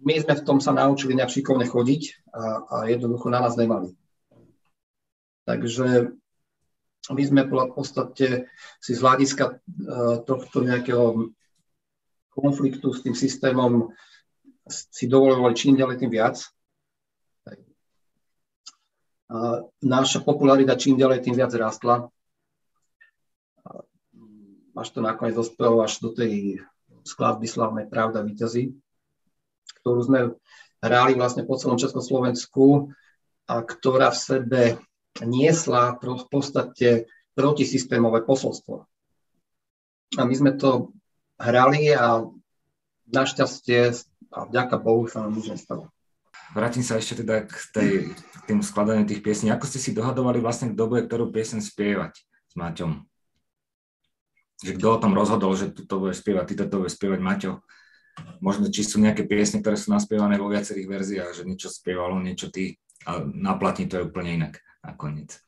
my sme v tom sa naučili nejak šikovne chodiť a, a jednoducho na nás nemali. Takže my sme v podstate si z hľadiska e, tohto nejakého konfliktu s tým systémom si dovolovali čím ďalej tým viac. A naša popularita čím ďalej tým viac rástla. Až to nakoniec dospelo až do tej skladby Slavnej pravda výťazí, ktorú sme hráli vlastne po celom Československu a ktorá v sebe niesla v podstate protisystémové posolstvo. A my sme to hrali a našťastie a vďaka Bohu sa nám nič nestalo. Vrátim sa ešte teda k, tej, k tým skladaniu tých piesní. Ako ste si dohadovali vlastne, kto bude ktorú piesň spievať s Maťom? že kto o tom rozhodol, že tu to bude spievať, ty to bude spievať Maťo. Možno, či sú nejaké piesne, ktoré sú naspievané vo viacerých verziách, že niečo spievalo, niečo ty, a na platni to je úplne inak nakoniec.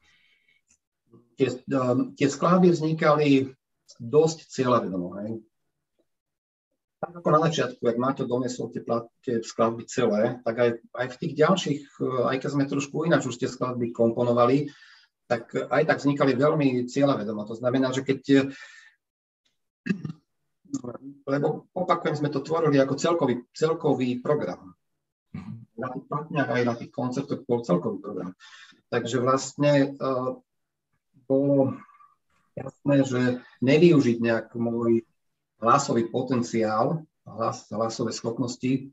Tie, um, tie skladby vznikali dosť cieľavedomo. Tak ako na začiatku, ak Maťo donesol tie, tie skladby celé, tak aj, aj v tých ďalších, aj keď sme trošku ináč už tie skladby komponovali, tak aj tak vznikali veľmi cieľavedomo. To znamená, že keď lebo opakujem, sme to tvorili ako celkový, celkový program. Na tých platniach aj na tých koncertoch bol celkový program. Takže vlastne uh, bolo jasné, že nevyužiť nejak môj hlasový potenciál, hlas, hlasové schopnosti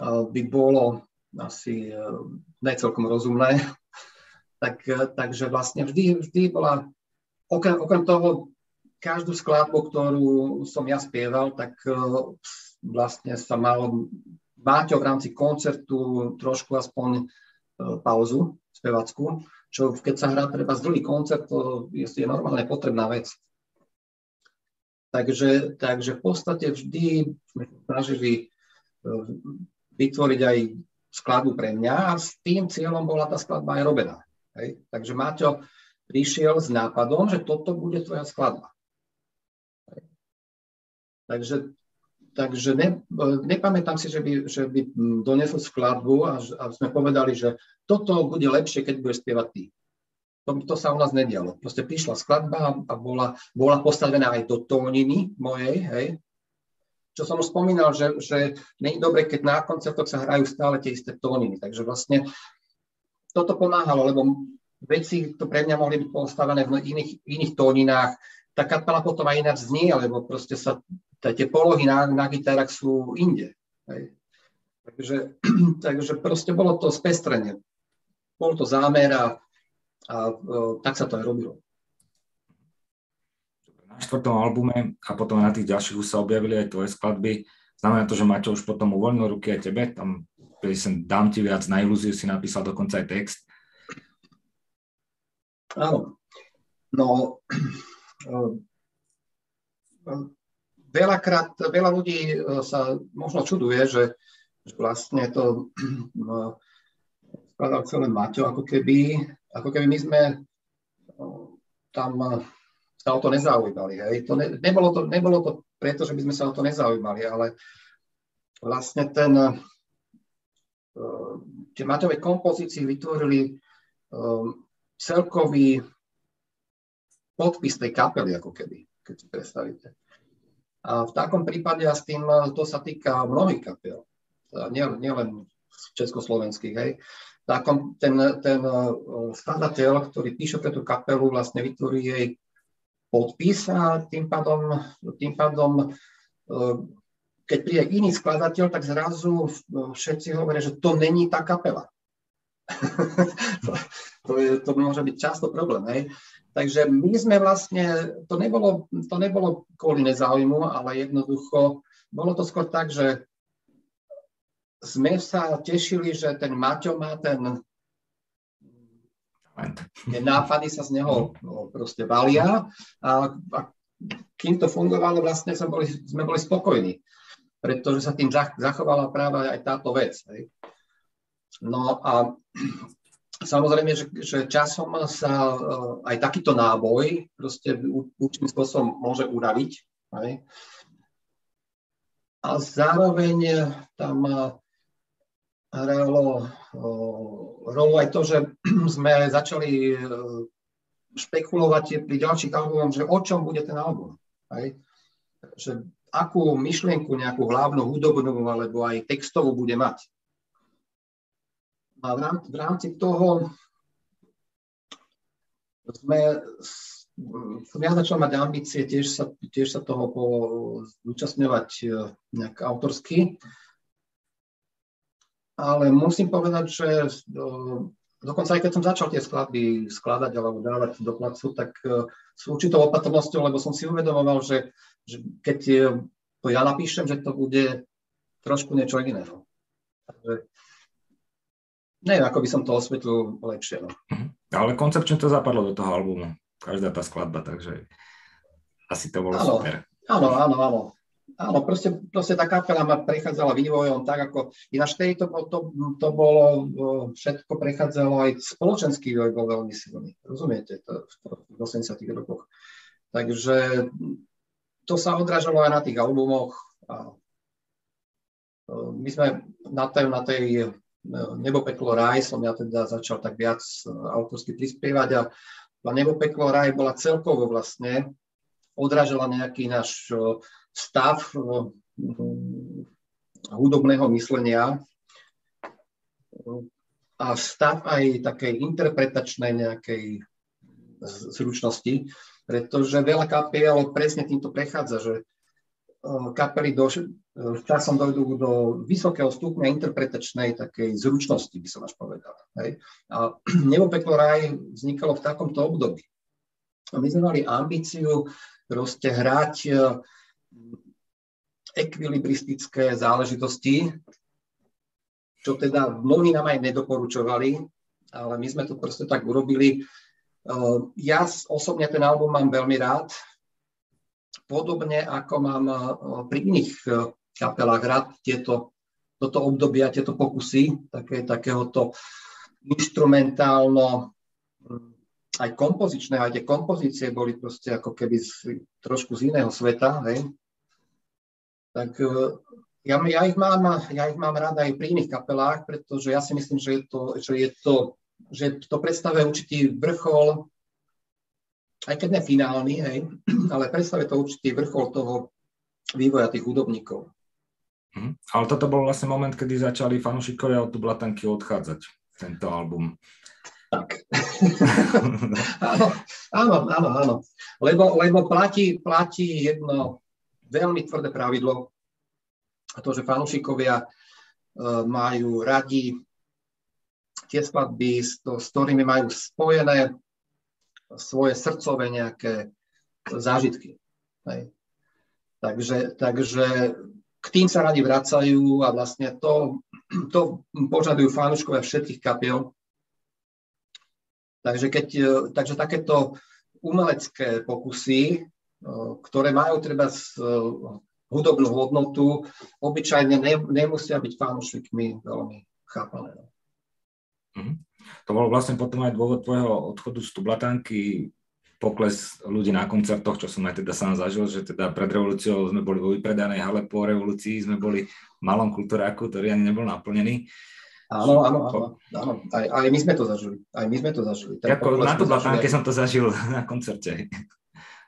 uh, by bolo asi uh, necelkom rozumné. tak, uh, takže vlastne vždy, vždy bola, okrem, okrem toho každú skladbu, ktorú som ja spieval, tak vlastne sa mal Máťo v rámci koncertu trošku aspoň pauzu spevackú, čo keď sa hrá treba dlhý koncert, to je, je normálne potrebná vec. Takže, takže v podstate vždy sme snažili e, vytvoriť aj skladbu pre mňa a s tým cieľom bola tá skladba aj robená. Hej? Takže Máťo prišiel s nápadom, že toto bude tvoja skladba. Takže, takže ne, nepamätám si, že by, že by donesol skladbu a, a sme povedali, že toto bude lepšie, keď budeš spievať ty. To, to sa u nás nedialo. Proste prišla skladba a bola, bola postavená aj do tóniny mojej, hej, čo som už spomínal, že, že nie je dobre, keď na koncertoch sa hrajú stále tie isté tóniny. Takže vlastne toto pomáhalo, lebo veci to pre mňa mohli byť postavené v iných, iných tóninách. Tá kapela potom aj ináč znie, lebo proste sa tie polohy na, na gitarách sú inde. Hej. Takže, takže proste bolo to spestrenie. Bol to zámer a, a, a tak sa to aj robilo. Na štvrtom albume a potom na tých ďalších už sa objavili aj tvoje skladby. Znamená to, že Maťo už potom uvoľnil ruky aj tebe. Tam som dám ti viac na ilúziu, si napísal dokonca aj text. Áno. No, veľakrát, veľa ľudí e, sa možno čuduje, že, že vlastne to skladal celé Maťo, ako keby, ako keby my sme no, tam e, sa o to nezaujímali. Hej. To ne, nebolo, to, nebolo to preto, že by sme sa o to nezaujímali, ale vlastne ten, uh, tie Maťové kompozície vytvorili uh, celkový podpis tej kapely, ako keby, keď si predstavíte. A v takom prípade a s tým to sa týka mnohých kapiel, nielen nie československých, hej. Takom, ten, ten e, skladateľ, ktorý píše pre tú kapelu, vlastne vytvorí jej podpis a tým pádom, tým pádom e, keď príde iný skladateľ, tak zrazu všetci hovoria, že to není tá kapela. to, to, je, to môže byť často problém. Hej. Takže my sme vlastne, to nebolo, to nebolo kvôli nezáujmu, ale jednoducho bolo to skôr tak, že sme sa tešili, že ten Maťo má ten tie nápady sa z neho no, proste valia a, a kým to fungovalo, vlastne sme boli, sme boli spokojní, pretože sa tým zachovala práve aj táto vec. Hej. No a Samozrejme, že, že časom sa uh, aj takýto náboj proste určitým spôsobom môže uraviť. Aj? A zároveň tam uh, hralo rolu aj to, že sme začali uh, špekulovať pri ďalších albumoch, že o čom bude ten album. Aj? Že akú myšlienku, nejakú hlavnú hudobnú alebo aj textovú bude mať. A v rámci, v rámci toho sme, som ja začal mať ambície tiež sa, tiež sa toho po, zúčastňovať e, nejak autorsky. Ale musím povedať, že do, dokonca aj keď som začal tie skladby skladať alebo dávať do placu, tak e, s určitou opatrnosťou, lebo som si uvedomoval, že, že keď to ja napíšem, že to bude trošku niečo iného. Takže neviem, ako by som to osvetlil lepšie. No. Mhm. Ale koncepčne to zapadlo do toho albumu, každá tá skladba, takže... Asi to bolo Áno. super. Áno, áno, áno. Áno, proste, proste tá kapela ma prechádzala vývojom tak, ako ináč vtedy to, to, to bolo, e, všetko prechádzalo aj spoločenský vývoj bol veľmi silný. Rozumiete, to, v 80 rokoch. Takže to sa odrážalo aj na tých albumoch. A e, my sme na tej, na tej e, Nebo peklo raj som ja teda začal tak viac autorsky prispievať a Nebo peklo raj bola celkovo vlastne odrážala nejaký náš stav hudobného myslenia a stav aj takej interpretačnej nejakej zručnosti, pretože veľa kapiel presne týmto prechádza, že kapely do, časom dojdú do vysokého stupňa interpretačnej takej zručnosti, by som až povedal. Hej. A Nebo peklo raj vznikalo v takomto období. A my sme mali ambíciu proste hrať ekvilibristické záležitosti, čo teda mnohí nám aj nedoporučovali, ale my sme to proste tak urobili. E, ja osobne ten album mám veľmi rád, podobne ako mám e, pri iných kapelách rád tieto, toto obdobia, tieto pokusy, také, takéhoto instrumentálno aj kompozičné, aj tie kompozície boli proste ako keby z, trošku z iného sveta, hej. Tak e, ja, ja, ich mám, ja ich mám rád aj pri iných kapelách, pretože ja si myslím, že je to, že je to, že to predstavuje určitý vrchol, aj keď ne finálny, hej, ale predstavuje to určitý vrchol toho vývoja tých hudobníkov. Hm. Ale toto bol vlastne moment, kedy začali fanúšikovia od Blatanky odchádzať, tento album. Tak. áno, áno, áno, áno. Lebo, lebo platí, platí jedno veľmi tvrdé pravidlo, a to, že fanúšikovia uh, majú radi tie skladby, s, to, s ktorými majú spojené svoje srdcové nejaké zážitky. Hej. Takže, takže k tým sa radi vracajú a vlastne to, to požadujú fanúškovia všetkých kapiel, Takže, keď, e, takže takéto umelecké pokusy, e, ktoré majú treba e, hudobnú hodnotu, obyčajne ne, nemusia byť fanúšikmi veľmi chápané. Mm. To bol vlastne potom aj dôvod tvojho odchodu z Tublatanky, pokles ľudí na koncertoch, čo som aj teda sám zažil, že teda pred revolúciou sme boli vo vypredanej hale, po revolúcii sme boli v malom kultúráku, ktorý ani nebol naplnený. Áno, áno, áno. áno. Aj, aj my sme to zažili. Aj my sme to zažili. Ten Ako na Tublatánke som to zažil na koncerte.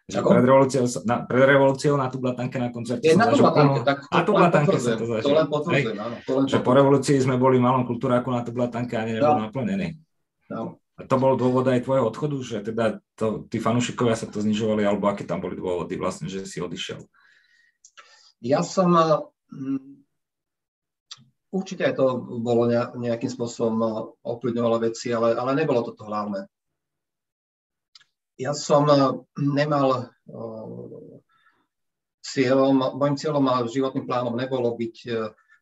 Že pred, revolúciou, na, pred revolúciou na Tublatánke na koncerte Je na Tublatánke, tak to, na Tublatánke som to zažil. To len potvrdzujem, áno. To len že po revolúcii sme boli v malom kultúráku na Tublatánke a nebol no. naplnený. No. A to bol dôvod aj tvojho odchodu, že teda to, tí fanúšikovia sa to znižovali, alebo aké tam boli dôvody vlastne, že si odišiel? Ja som Určite aj to bolo nejakým spôsobom eh, ovplyvňovalo veci, ale, ale nebolo to to hlavné. Ja som eh, nemal eh, cieľom, môjim cieľom a životným plánom nebolo byť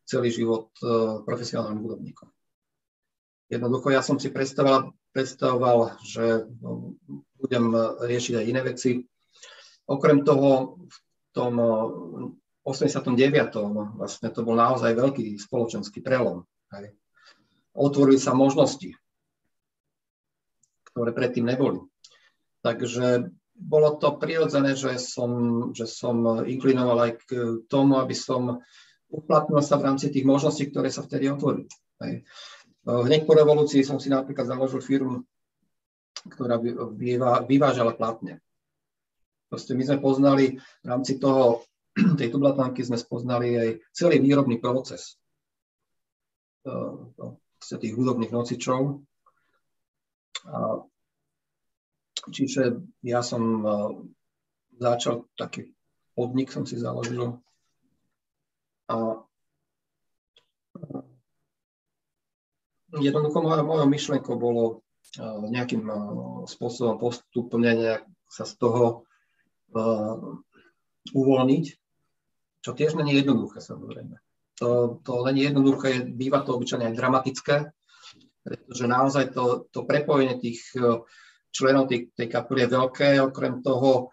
celý život profesionálnym hudobníkom. Jednoducho ja som si predstavoval, predstavoval že budem riešiť aj iné veci. Okrem toho, v tom 89. vlastne to bol naozaj veľký spoločenský prelom. Hej. Otvorili sa možnosti, ktoré predtým neboli. Takže bolo to prirodzené, že som, že som inklinoval aj k tomu, aby som uplatnil sa v rámci tých možností, ktoré sa vtedy otvorili. Hej. Hneď po revolúcii som si napríklad založil firmu, ktorá vyvážala platne. Proste my sme poznali v rámci toho tejto blatánky sme spoznali aj celý výrobný proces z tých hudobných nosičov. A čiže ja som začal taký podnik, som si založil. A jednoducho mojou, mojou myšlienkou bolo nejakým spôsobom postupne sa z toho uvoľniť čo tiež není jednoduché samozrejme. To, to len jednoduché, býva to obyčajne aj dramatické, pretože naozaj to, to prepojenie tých členov tej, tej kapely je veľké, okrem toho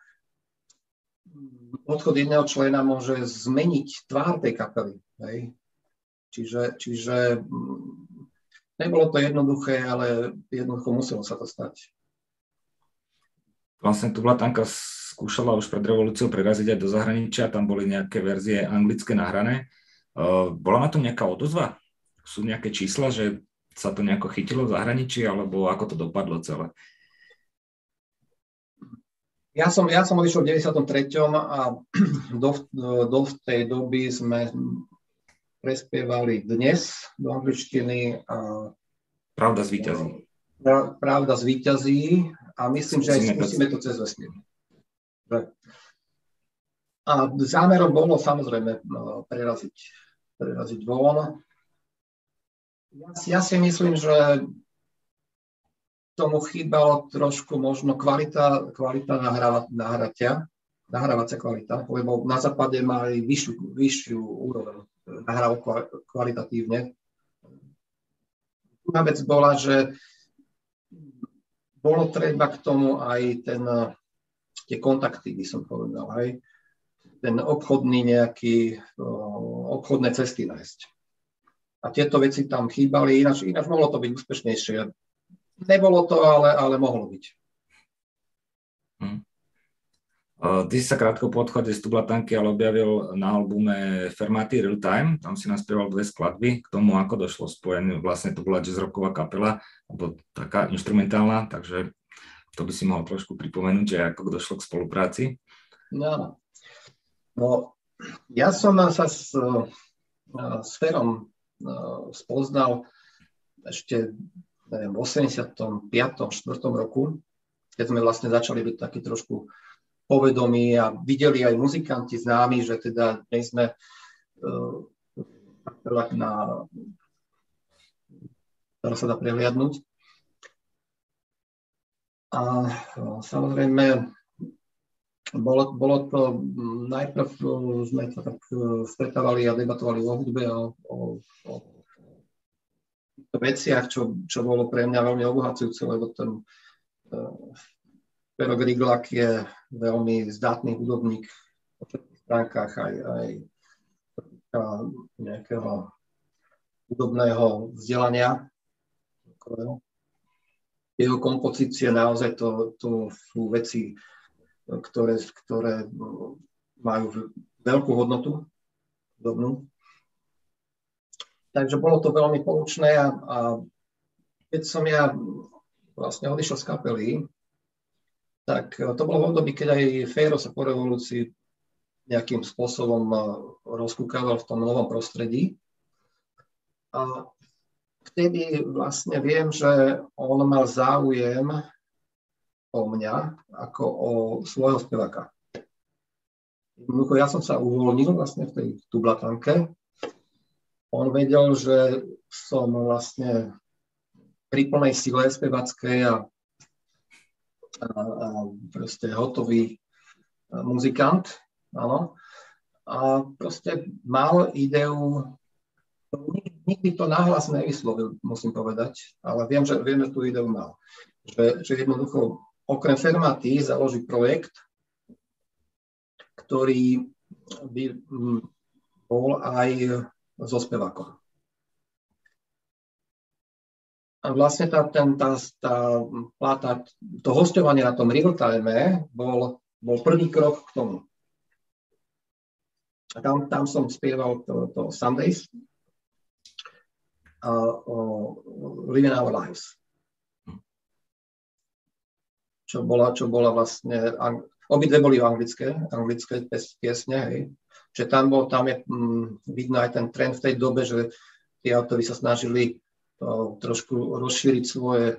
odchod jedného člena môže zmeniť tvár tej kapely. Hej? Čiže, čiže mm, nebolo to jednoduché, ale jednoducho muselo sa to stať. Vlastne tu Blatanka skúšala už pred revolúciou preraziť aj do zahraničia, tam boli nejaké verzie anglické nahrané. Bola na to nejaká odozva? Sú nejaké čísla, že sa to nejako chytilo v zahraničí, alebo ako to dopadlo celé? Ja som, ja som odišiel v 93. a do, do tej doby sme prespievali dnes do angličtiny. A, Pravda zvýťazí. Pravda zvýťazí a myslím, že aj skúsime to cez vesmír. A zámerom bolo samozrejme no, preraziť, preraziť von. Ja, ja si myslím, že tomu chýbalo trošku možno kvalita, kvalita nahráva, nahrávacia kvalita, lebo na západe mali vyššiu, vyššiu úroveň nahráv kvalitatívne. Druhá vec bola, že bolo treba k tomu aj ten, tie kontakty, by som povedal, aj ten obchodný nejaký, obchodné cesty nájsť. A tieto veci tam chýbali, ináč, ináč mohlo to byť úspešnejšie. Nebolo to, ale, ale mohlo byť. Hmm. Ty si sa krátko po odchode z Tublatanky ale objavil na albume Fermati Real Time, tam si naspieval dve skladby k tomu, ako došlo spojenie, vlastne to bola jazz rocková kapela, alebo taká instrumentálna, takže to by si mohol trošku pripomenúť, že ako došlo k spolupráci. No, no ja som sa s, s Ferom spoznal ešte neviem, v 85. 4. roku, keď sme vlastne začali byť taký trošku povedomí a videli aj muzikanti známi, že teda my sme uh, na ktorá sa dá prehliadnúť. A uh, samozrejme, bolo, bolo to, najprv sme sa tak stretávali a debatovali o hudbe, o, o, o veciach, čo, čo bolo pre mňa veľmi obohacujúce, lebo ten uh, Pero Griglak je veľmi zdatný hudobník po všetkých stránkach aj, aj nejakého hudobného vzdelania. Jeho kompozície naozaj to, to sú veci, ktoré, ktoré majú veľkú hodnotu hudobnú. Takže bolo to veľmi poučné a, a keď som ja vlastne odišiel z kapely, tak e, to bolo v období, keď aj Féro sa po revolúcii nejakým spôsobom e, rozkúkával v tom novom prostredí. A vtedy vlastne viem, že on mal záujem o mňa ako o svojho speváka. Ja som sa uvoľnil vlastne v tej tublatanke on vedel, že som vlastne pri plnej sile spevackej a, a, a proste hotový muzikant, áno. A proste mal ideu, nikdy to nahlas nevyslovil, musím povedať, ale viem, že, viem, že tú ideu mal. Že, že jednoducho okrem Fermaty založí projekt, ktorý by bol aj so spevákom. A vlastne tá, ten, tá, tá, tá, to hostovanie na tom real time bol, bol prvý krok k tomu. A tam, tam som spieval to, to Sundays a o Living Our Lives. Čo bola, čo bola vlastne, obidve boli anglické, anglické piesne, hej. Čiže tam, bol, tam je mm, vidno aj ten trend v tej dobe, že tí autori sa snažili uh, trošku rozšíriť svoje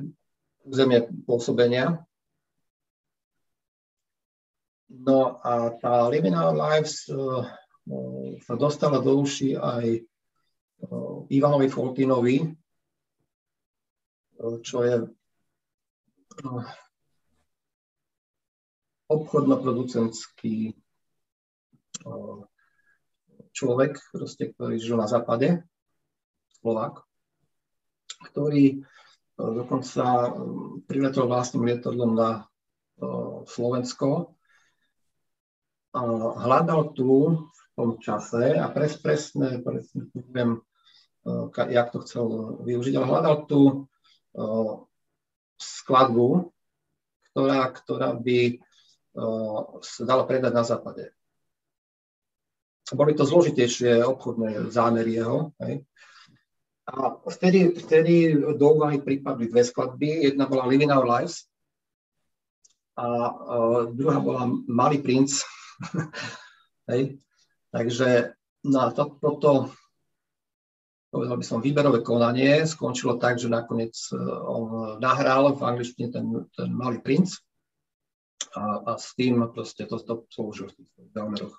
územie pôsobenia. No a tá Living Our Lives uh, uh, sa dostala do uši aj Ivanovi Foltinovi, čo je obchodno-producentský človek, proste, ktorý žil na západe, Slovák, ktorý dokonca priletol vlastným lietadlom na Slovensko hľadal tu v tom čase a pres, presne, presne neviem, jak to chcel využiť, ale hľadal tu skladbu, ktorá, ktorá by sa dala predať na západe. Boli to zložitejšie obchodné zámery jeho. Hej. A vtedy, vtedy do úvahy pripadli dve skladby. Jedna bola Living Our Lives a uh, druhá bola Malý princ. Hej. Takže na to, toto, povedal by som, výberové konanie skončilo tak, že nakoniec on nahral v angličtine ten, ten Malý princ a, a s tým proste to, použil v tých zámeroch.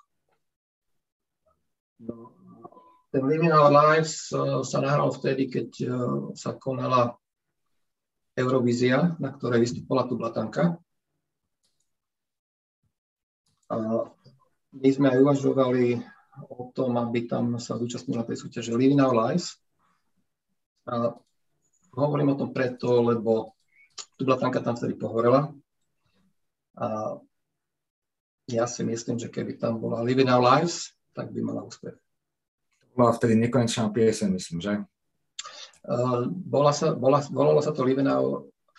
No, ten Our Lives uh, sa nahral vtedy, keď uh, sa konala Eurovízia, na ktorej vystupovala tu Blatanka. A my sme aj uvažovali o tom, aby tam sa zúčastnila tej súťaže Living Our Lives. A hovorím o tom preto, lebo tu Blatanka tam vtedy pohorela. A ja si myslím, že keby tam bola Living Our Lives, tak by mala úspech bola vtedy nekonečná pieseň, myslím, že? Uh, bola sa, bola, volalo sa to Livena...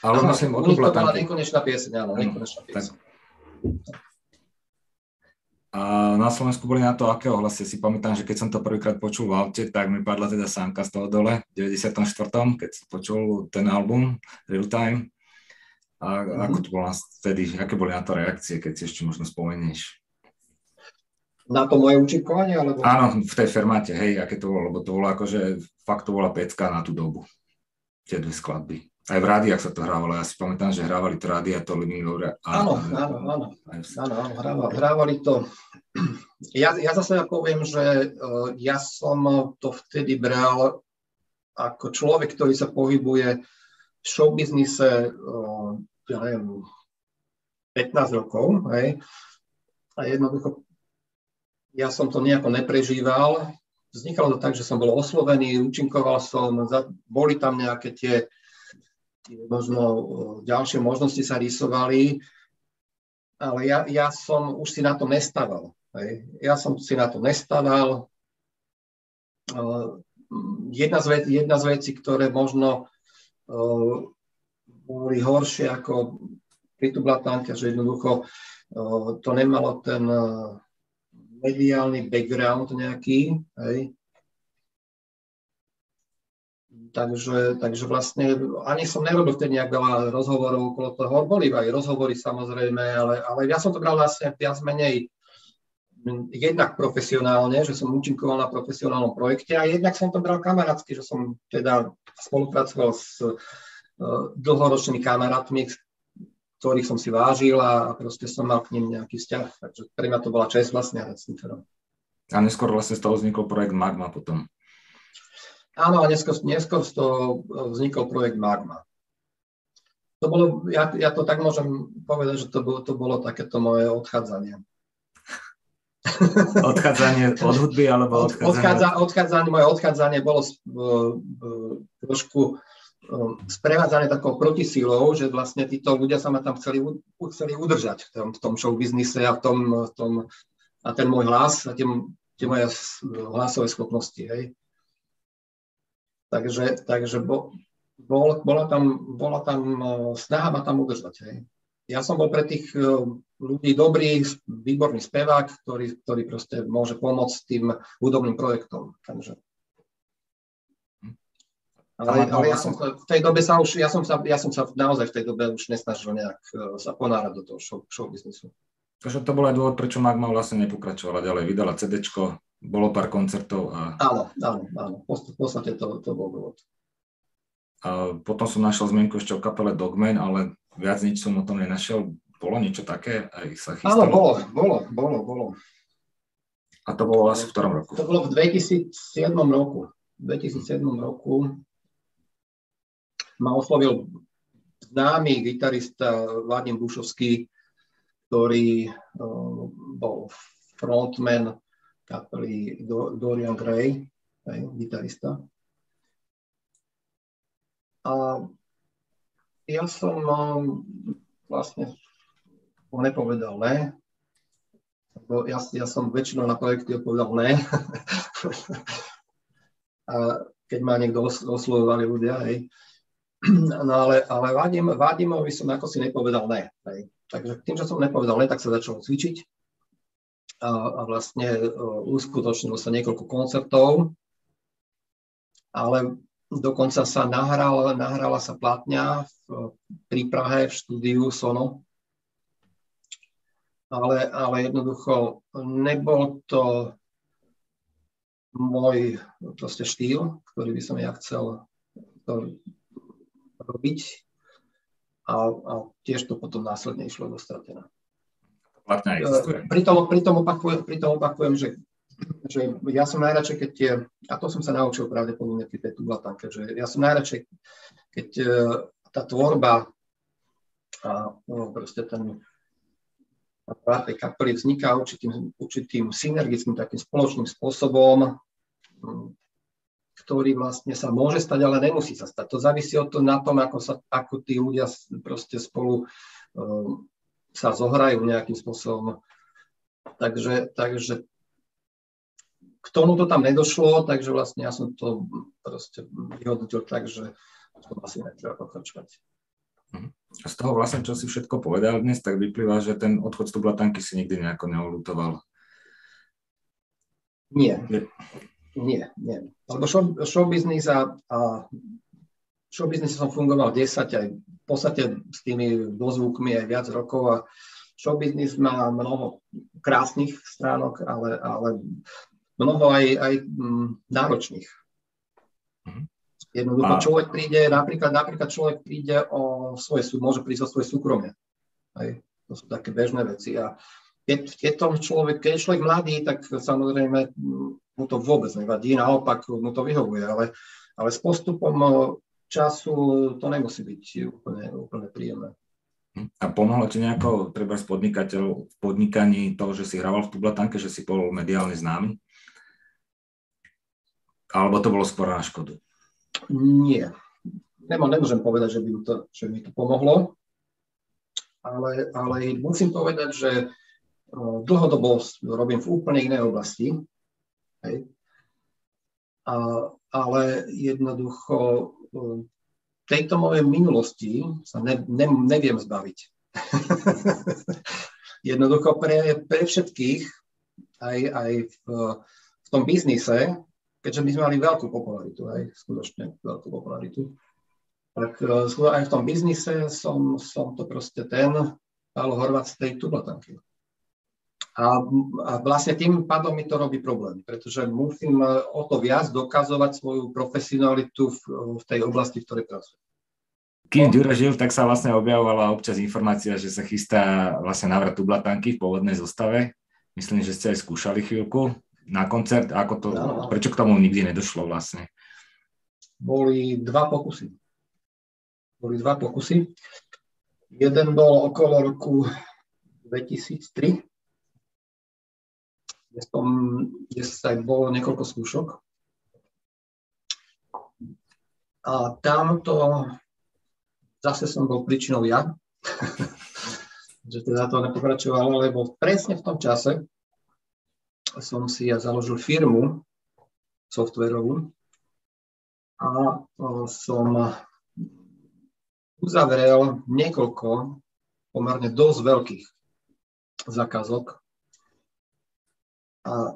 Ale áno, myslím, od to bola nekonečná pieseň, áno, nekonečná pieseň. A na Slovensku boli na to, akého hlasie si pamätám, že keď som to prvýkrát počul v aute, tak mi padla teda sánka z toho dole v 94. keď som počul ten album Real Time. A mm-hmm. ako to bolo vtedy, aké boli na to reakcie, keď si ešte možno spomenieš? na to moje účinkovanie? Alebo... Áno, v tej fermáte, hej, aké to bolo, lebo to bolo akože, fakt to bola pecka na tú dobu, tie dve skladby. Aj v rádiách sa to hrávalo, ja si pamätám, že hrávali to rádia, to Laura. Áno, áno, áno, áno, áno hrávali, hrávali to. Ja, ja zase poviem, že uh, ja som to vtedy bral ako človek, ktorý sa pohybuje v showbiznise, uh, ja neviem, 15 rokov, hej, a jednoducho ja som to nejako neprežíval. Vznikalo to tak, že som bol oslovený, účinkoval som, boli tam nejaké tie, tie možno ďalšie možnosti sa rysovali, ale ja, ja som už si na to nestával. Hej. Ja som si na to nestával. Jedna z, ve- jedna z vecí, ktoré možno boli horšie ako pri tu Blatánke, že jednoducho to nemalo ten mediálny background nejaký, hej. Takže, takže vlastne ani som nerobil vtedy nejak veľa rozhovorov okolo toho. Boli aj rozhovory samozrejme, ale, ale ja som to bral vlastne viac menej jednak profesionálne, že som účinkoval na profesionálnom projekte a jednak som to bral kamarátsky, že som teda spolupracoval s dlhoročnými kamarátmi, ktorých som si vážil a proste som mal k ním nejaký vzťah. Takže pre mňa to bola čest vlastne hrať s A neskôr vlastne z toho vznikol projekt Magma potom. Áno, a neskôr, neskôr z toho vznikol projekt Magma. To bolo, ja, ja to tak môžem povedať, že to bolo, to bolo takéto moje odchádzanie. Odchádzanie od hudby alebo odchádzanie? Odchádza, odchádzanie, moje odchádzanie bolo trošku sprevádzané takou protisílou, že vlastne títo ľudia sa ma tam chceli, chceli udržať v tom, v tom show biznise a, v tom, v tom, a ten môj hlas a tie, tie moje hlasové schopnosti. Hej. Takže, takže bo, bol, bola, tam, bola tam uh, snaha ma tam udržať. Hej. Ja som bol pre tých uh, ľudí dobrý, výborný spevák, ktorý, ktorý proste môže pomôcť tým hudobným projektom. Takže ale, ale ja som v tej dobe sa už, ja som sa, ja som sa naozaj v tej dobe už nesnažil nejak e, sa ponárať do toho show, show biznisu. Takže to bol aj dôvod, prečo Magma vlastne nepokračovala ďalej. Vydala CD, bolo pár koncertov a... Áno, áno, áno. V podstate to, to bol dôvod. A potom som našiel zmienku ešte o kapele Dogman, ale viac nič som o tom nenašiel. Bolo niečo také? Aj sa chystalo? Áno, bolo, bolo, bolo, bolo. A to bolo asi v ktorom roku? To bolo v 2007 roku. V 2007 roku ma oslovil známy gitarista Vadim Bušovský, ktorý uh, bol frontman kapely Dorian Gray, aj, gitarista. A ja som um, vlastne nepovedal ne, ja, ja som väčšinou na projekty odpovedal ne. a keď ma niekto oslovovali ľudia, hej. No ale, ale Vadim, Vadimovi som ako si nepovedal ne. Hej. Takže tým, že som nepovedal ne, tak sa začalo cvičiť. A, a vlastne uh, uskutočnilo sa niekoľko koncertov, ale dokonca sa nahrala, nahrala sa platňa v, pri Prahe v štúdiu Sono, ale, ale jednoducho nebol to môj proste štýl, ktorý by som ja chcel to robiť. A, a tiež to potom následne išlo do stratená. Pri tom, pri tom opakujem, pri tom opakujem že, že ja som najradšej, keď tie, a to som sa naučil pravdepodobne pri tej tublatanke, že ja som najradšej, keď e, tá tvorba a no, proste ten tej kapely vzniká určitým, určitým synergickým takým spoločným spôsobom, ktorý vlastne sa môže stať, ale nemusí sa stať. To závisí od toho na tom, ako, sa, ako tí ľudia proste spolu uh, sa zohrajú nejakým spôsobom. Takže, takže k tomu to tam nedošlo, takže vlastne ja som to proste vyhodnotil tak, že to asi netreba pokračovať. Mhm. Z toho vlastne, čo si všetko povedal dnes, tak vyplýva, že ten odchod z Tublatanky si nikdy nejako neolutoval. Nie. Nie, nie. Lebo show, show business a, a show business som fungoval 10 aj v podstate s tými dozvukmi aj viac rokov a show business má mnoho krásnych stránok, ale, ale mnoho aj, aj m, náročných. Mm-hmm. Jednoducho človek príde, napríklad, napríklad človek príde o svoje, môže prísť o svoje súkromie. Hej. To sú také bežné veci. A keď, keď, tom človek, keď je človek mladý, tak samozrejme mu to vôbec nevadí, naopak mu to vyhovuje, ale, ale s postupom času to nemusí byť úplne, úplne príjemné. Hm. A pomohlo ti nejako, treba z podnikateľ v podnikaní to, že si hrával v Tublatanke, že si bol mediálne známy? Alebo to bolo skôr na škodu? Nie. Nemo, nemôžem povedať, že by, to, že by to pomohlo, ale, ale musím povedať, že dlhodobo robím v úplne inej oblasti. Hej. A, ale jednoducho tejto mojej minulosti sa ne, ne, neviem zbaviť. jednoducho pre, pre všetkých, aj, aj v, v tom biznise, keďže my sme mali veľkú popularitu, aj skutočne veľkú popularitu, tak e, aj v tom biznise som, som to proste ten Pálo Horvat z tej tublatanky. A, a vlastne tým pádom mi to robí problém, pretože musím e, o to viac dokazovať svoju profesionalitu v, v tej oblasti, v ktorej pracujem. Kým Ďuro žil, tak sa vlastne objavovala občas informácia, že sa chystá vlastne návrat tublatanky v pôvodnej zostave. Myslím, že ste aj skúšali chvíľku na koncert? Ako to, no. Prečo k tomu nikdy nedošlo vlastne? Boli dva pokusy. Boli dva pokusy. Jeden bol okolo roku 2003, kde, som, kde sa bolo niekoľko skúšok. A tamto zase som bol príčinou ja, že teda to nepokračovalo, lebo presne v tom čase som si ja založil firmu softverovú a som uzavrel niekoľko pomerne dosť veľkých zákazok a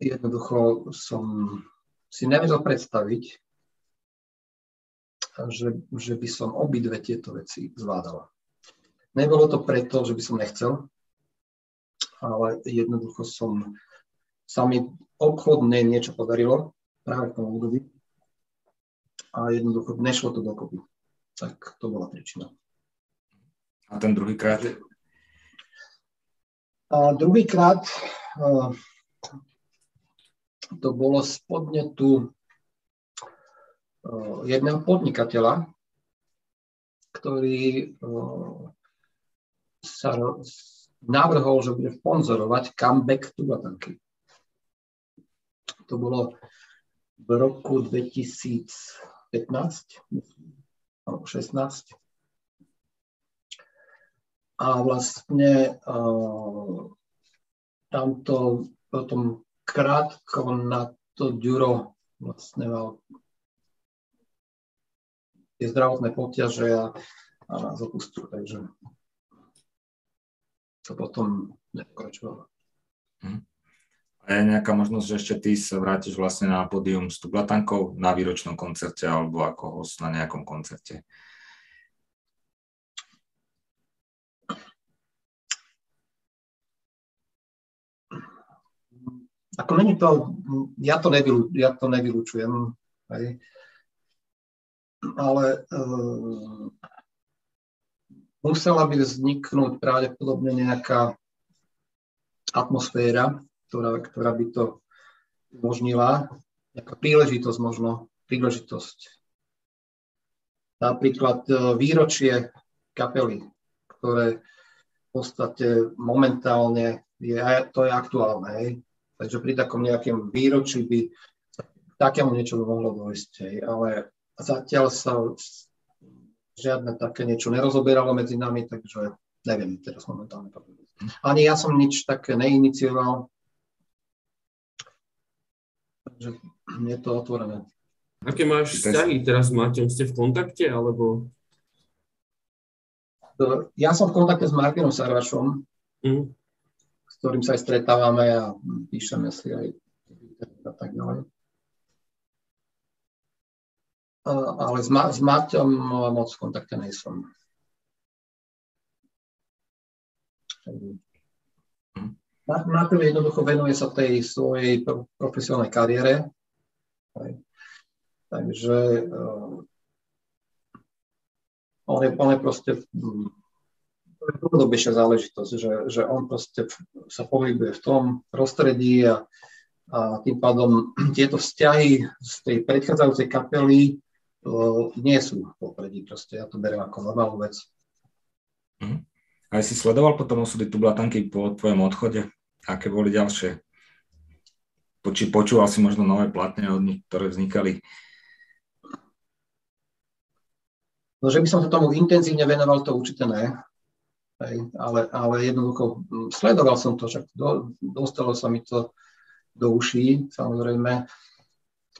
jednoducho som si nevedel predstaviť, že, že by som obidve tieto veci zvládala. Nebolo to preto, že by som nechcel, ale jednoducho som, sa mi obchodne niečo podarilo práve v tom období a jednoducho nešlo to dokopy. Tak to bola príčina. A ten druhýkrát? A druhýkrát to bolo z podnetu jedného podnikateľa, ktorý sa navrhol, že bude sponzorovať comeback Tubatanky. To bolo v roku 2015 alebo 16. A vlastne uh, tamto potom krátko na to Ďuro vlastne mal tie zdravotné poťaže a, a nás opustil, takže to potom nepokračovalo. Hm. A je nejaká možnosť, že ešte ty sa vrátiš vlastne na pódium s Tublatankou na výročnom koncerte alebo ako host na nejakom koncerte? Ako není to, ja to, nevylu, ja to nevylučujem, hej. ale uh, musela by vzniknúť pravdepodobne nejaká atmosféra, ktorá, ktorá by to umožnila, nejaká príležitosť možno, príležitosť. Napríklad uh, výročie kapely, ktoré v podstate momentálne je, to je aktuálne, hej Takže pri takom nejakom výročí by takému niečo by mohlo dojsť. Hej. Ale zatiaľ sa žiadne také niečo nerozoberalo medzi nami, takže neviem teraz momentálne Ani ja som nič také neinicioval. Takže je to otvorené. Aké máš vzťahy teraz s Maťom? Ste v kontakte, alebo? Ja som v kontakte s Martinom Sarvašom. Mm ktorým sa aj stretávame a píšeme si aj a tak ďalej. Ale s, Ma- s Maťom moc v kontakte nejsom. Mateo jednoducho venuje sa tej svojej profesionálnej kariére. Takže uh, on, je, on je proste je dlhodobejšia záležitosť, že, že on proste sa pohybuje v tom prostredí a, a tým pádom tieto vzťahy z tej predchádzajúcej kapely uh, nie sú popredí. Proste ja to beriem ako normálnu vec. Mm. A si sledoval potom osudy Tublatanky po tvojom odchode? Aké boli ďalšie? Či počúval si možno nové platne od nich, ktoré vznikali? No, že by som sa tomu intenzívne venoval, to určite ne. Hej, ale, ale jednoducho mm, sledoval som to, však do, dostalo sa mi to do uší, samozrejme.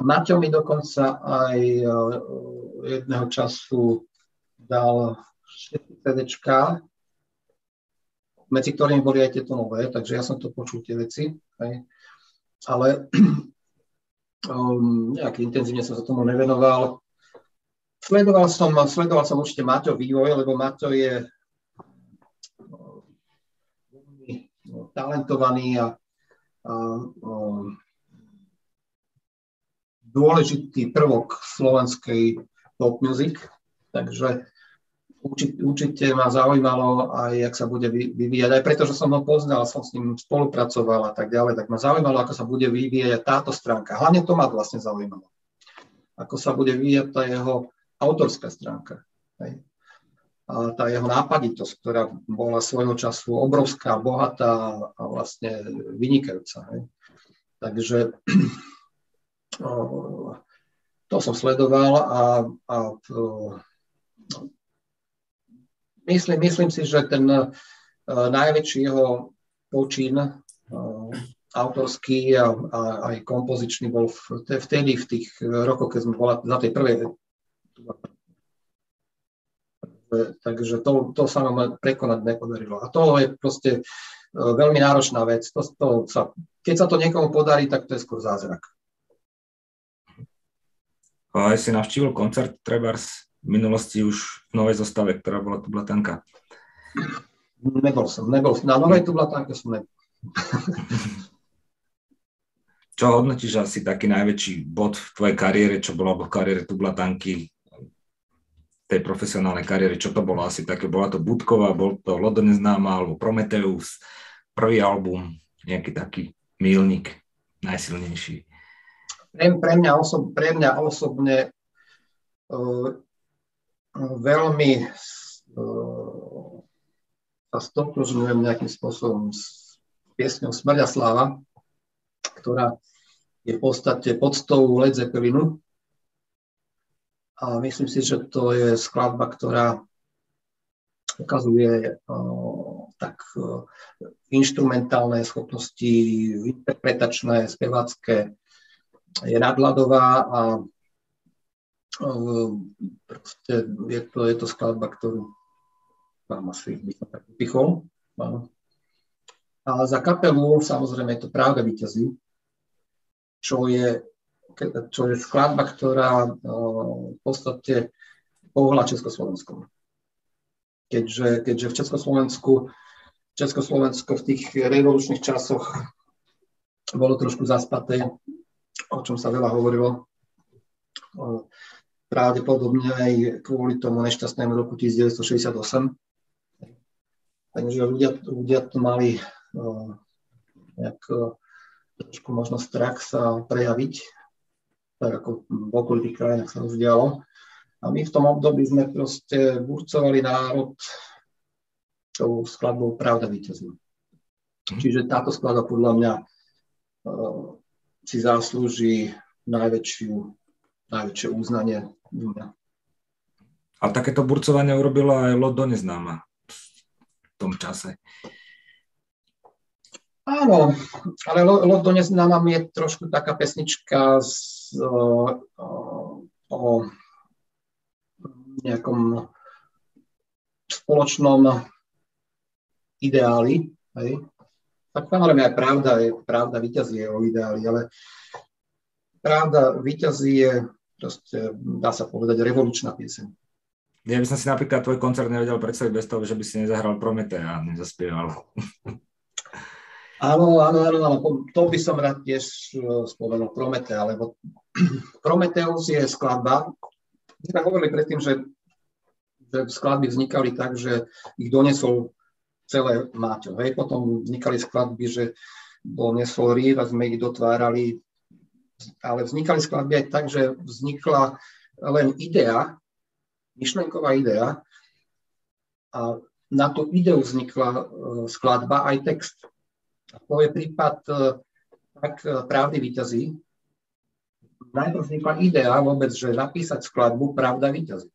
Maťo mi dokonca aj uh, jedného času dal všetky CDčka, medzi ktorými boli aj tieto nové, takže ja som to počul tie veci. Hej. Ale um, nejak intenzívne som sa tomu nevenoval. Sledoval som, sledoval som určite Maťo vývoj, lebo Maťo je talentovaný a, a, a dôležitý prvok slovenskej pop music, takže určite, určite ma zaujímalo aj, jak sa bude vyvíjať, aj preto, že som ho poznal, som s ním spolupracoval a tak ďalej, tak ma zaujímalo, ako sa bude vyvíjať táto stránka. Hlavne to ma vlastne zaujímalo. Ako sa bude vyvíjať tá jeho autorská stránka. Hej tá jeho nápaditosť, ktorá bola svojho času obrovská, bohatá a vlastne vynikajúca. Hej. Takže to som sledoval a, a myslím, myslím si, že ten najväčší jeho počin autorský a, a aj kompozičný bol vtedy v tých rokoch, keď sme bola za tej prvej takže to, to sa nám prekonať nepodarilo. A to je proste e, veľmi náročná vec. To, to sa, keď sa to niekomu podarí, tak to je skôr zázrak. A aj si navštívil koncert Trebars v minulosti už v novej zostave, ktorá bola tu Blatanka. Nebol som, nebol. Na novej tu Blatanke som nebol. čo hodnotíš asi taký najväčší bod v tvojej kariére, čo bolo v kariére Tublatanky tej profesionálnej kariéry, čo to bolo asi také, bola to Budková, bol to Lodo neznáma, alebo Prometeus, prvý album, nejaký taký milník, najsilnejší. Pre, pre, mňa, osob, pre mňa osobne uh, veľmi uh, sa stotožňujem nejakým spôsobom s piesňou Smrť a ktorá je v podstate podstou Led Zeppelinu, a myslím si, že to je skladba, ktorá ukazuje tak instrumentálne schopnosti, interpretačné, spevácké je nadladová a proste je to, je to skladba, ktorú mám asi by som tak vypichol. A za kapelu samozrejme je to práve víťazí, čo je, čo je skladba, ktorá v podstate pohla Československom. Keďže, keďže v Československu Československo v tých revolučných časoch bolo trošku zaspaté, o čom sa veľa hovorilo. Pravdepodobne aj kvôli tomu nešťastnému roku 1968. Takže ľudia, ľudia to mali nejak trošku možno strach sa prejaviť, tak ako v okolitých krajinách sa už dialo. A my v tom období sme proste burcovali národ tou skladbou Pravda víťazí. Mhm. Čiže táto skladba podľa mňa uh, si zaslúži najväčšiu, najväčšie uznanie mňa. Ale takéto burcovanie urobila aj Lodo neznáma v tom čase. Áno, ale Lodo neznáma je trošku taká pesnička z, o, nejakom spoločnom ideáli, hej, tak samozrejme aj pravda, je, pravda vyťazí o ideáli, ale pravda vyťazí je proste, dá sa povedať, revolučná pieseň. Ja by som si napríklad tvoj koncert nevedel predstaviť bez toho, že by si nezahral Prometea a nezaspieval. Áno, áno, áno, áno, to by som rád tiež e, spomenul Prometea, lebo Prometeus je skladba. My sme hovorili predtým, že, že skladby vznikali tak, že ich donesol celé Máťo. Hej. Potom vznikali skladby, že bol nesol rýv a sme ich dotvárali, ale vznikali skladby aj tak, že vznikla len idea, myšlenková idea a na tú ideu vznikla uh, skladba aj text. To je prípad uh, tak uh, právny výťazí. Najprv vznikla idea vôbec, že napísať skladbu Pravda výťazí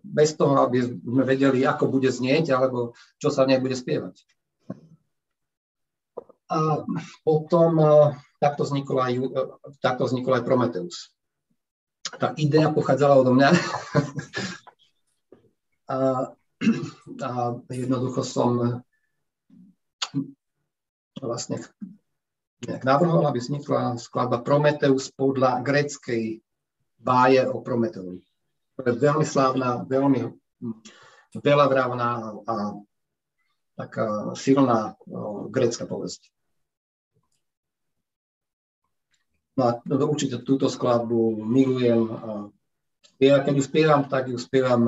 bez toho, aby sme vedeli, ako bude znieť, alebo čo sa v nej bude spievať. A potom e, takto vznikol aj, e, takto vznikol aj Prometeus. Tá idea pochádzala odo mňa. a, a jednoducho som vlastne navrhol, aby vznikla skladba Prometeus podľa gréckej báje o Prometeovi je veľmi slávna, veľmi veľavravná a taká silná grécka povesť. No a určite túto skladbu milujem. Ja keď ju spievam, tak ju spievam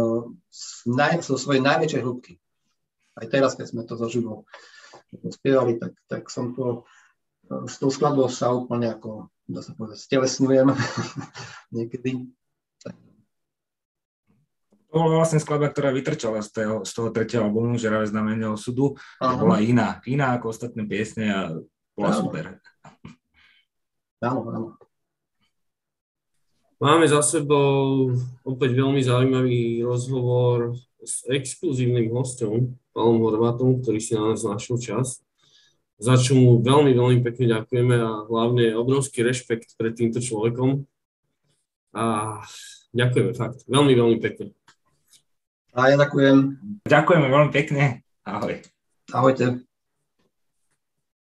naj, so svojej najväčšej hĺbky. Aj teraz, keď sme to zaživo spievali, tak, tak som to s tou skladbou sa úplne ako, dá sa povedať, stelesňujem niekedy. To bola vlastne skladba, ktorá vytrčala z toho, z toho tretieho albumu, Žeravé znamenie osudu. Aha. Bola iná, iná ako ostatné piesne a bola áno. super. Áno, áno. Máme za sebou opäť veľmi zaujímavý rozhovor s exkluzívnym hostom, Palom Horvátom, ktorý si na nás našiel čas. Za čo mu veľmi, veľmi pekne ďakujeme a hlavne obrovský rešpekt pred týmto človekom. A ďakujeme fakt, veľmi, veľmi pekne. A ja ďakujem. Ďakujeme veľmi pekne. Ahoj. Ahojte.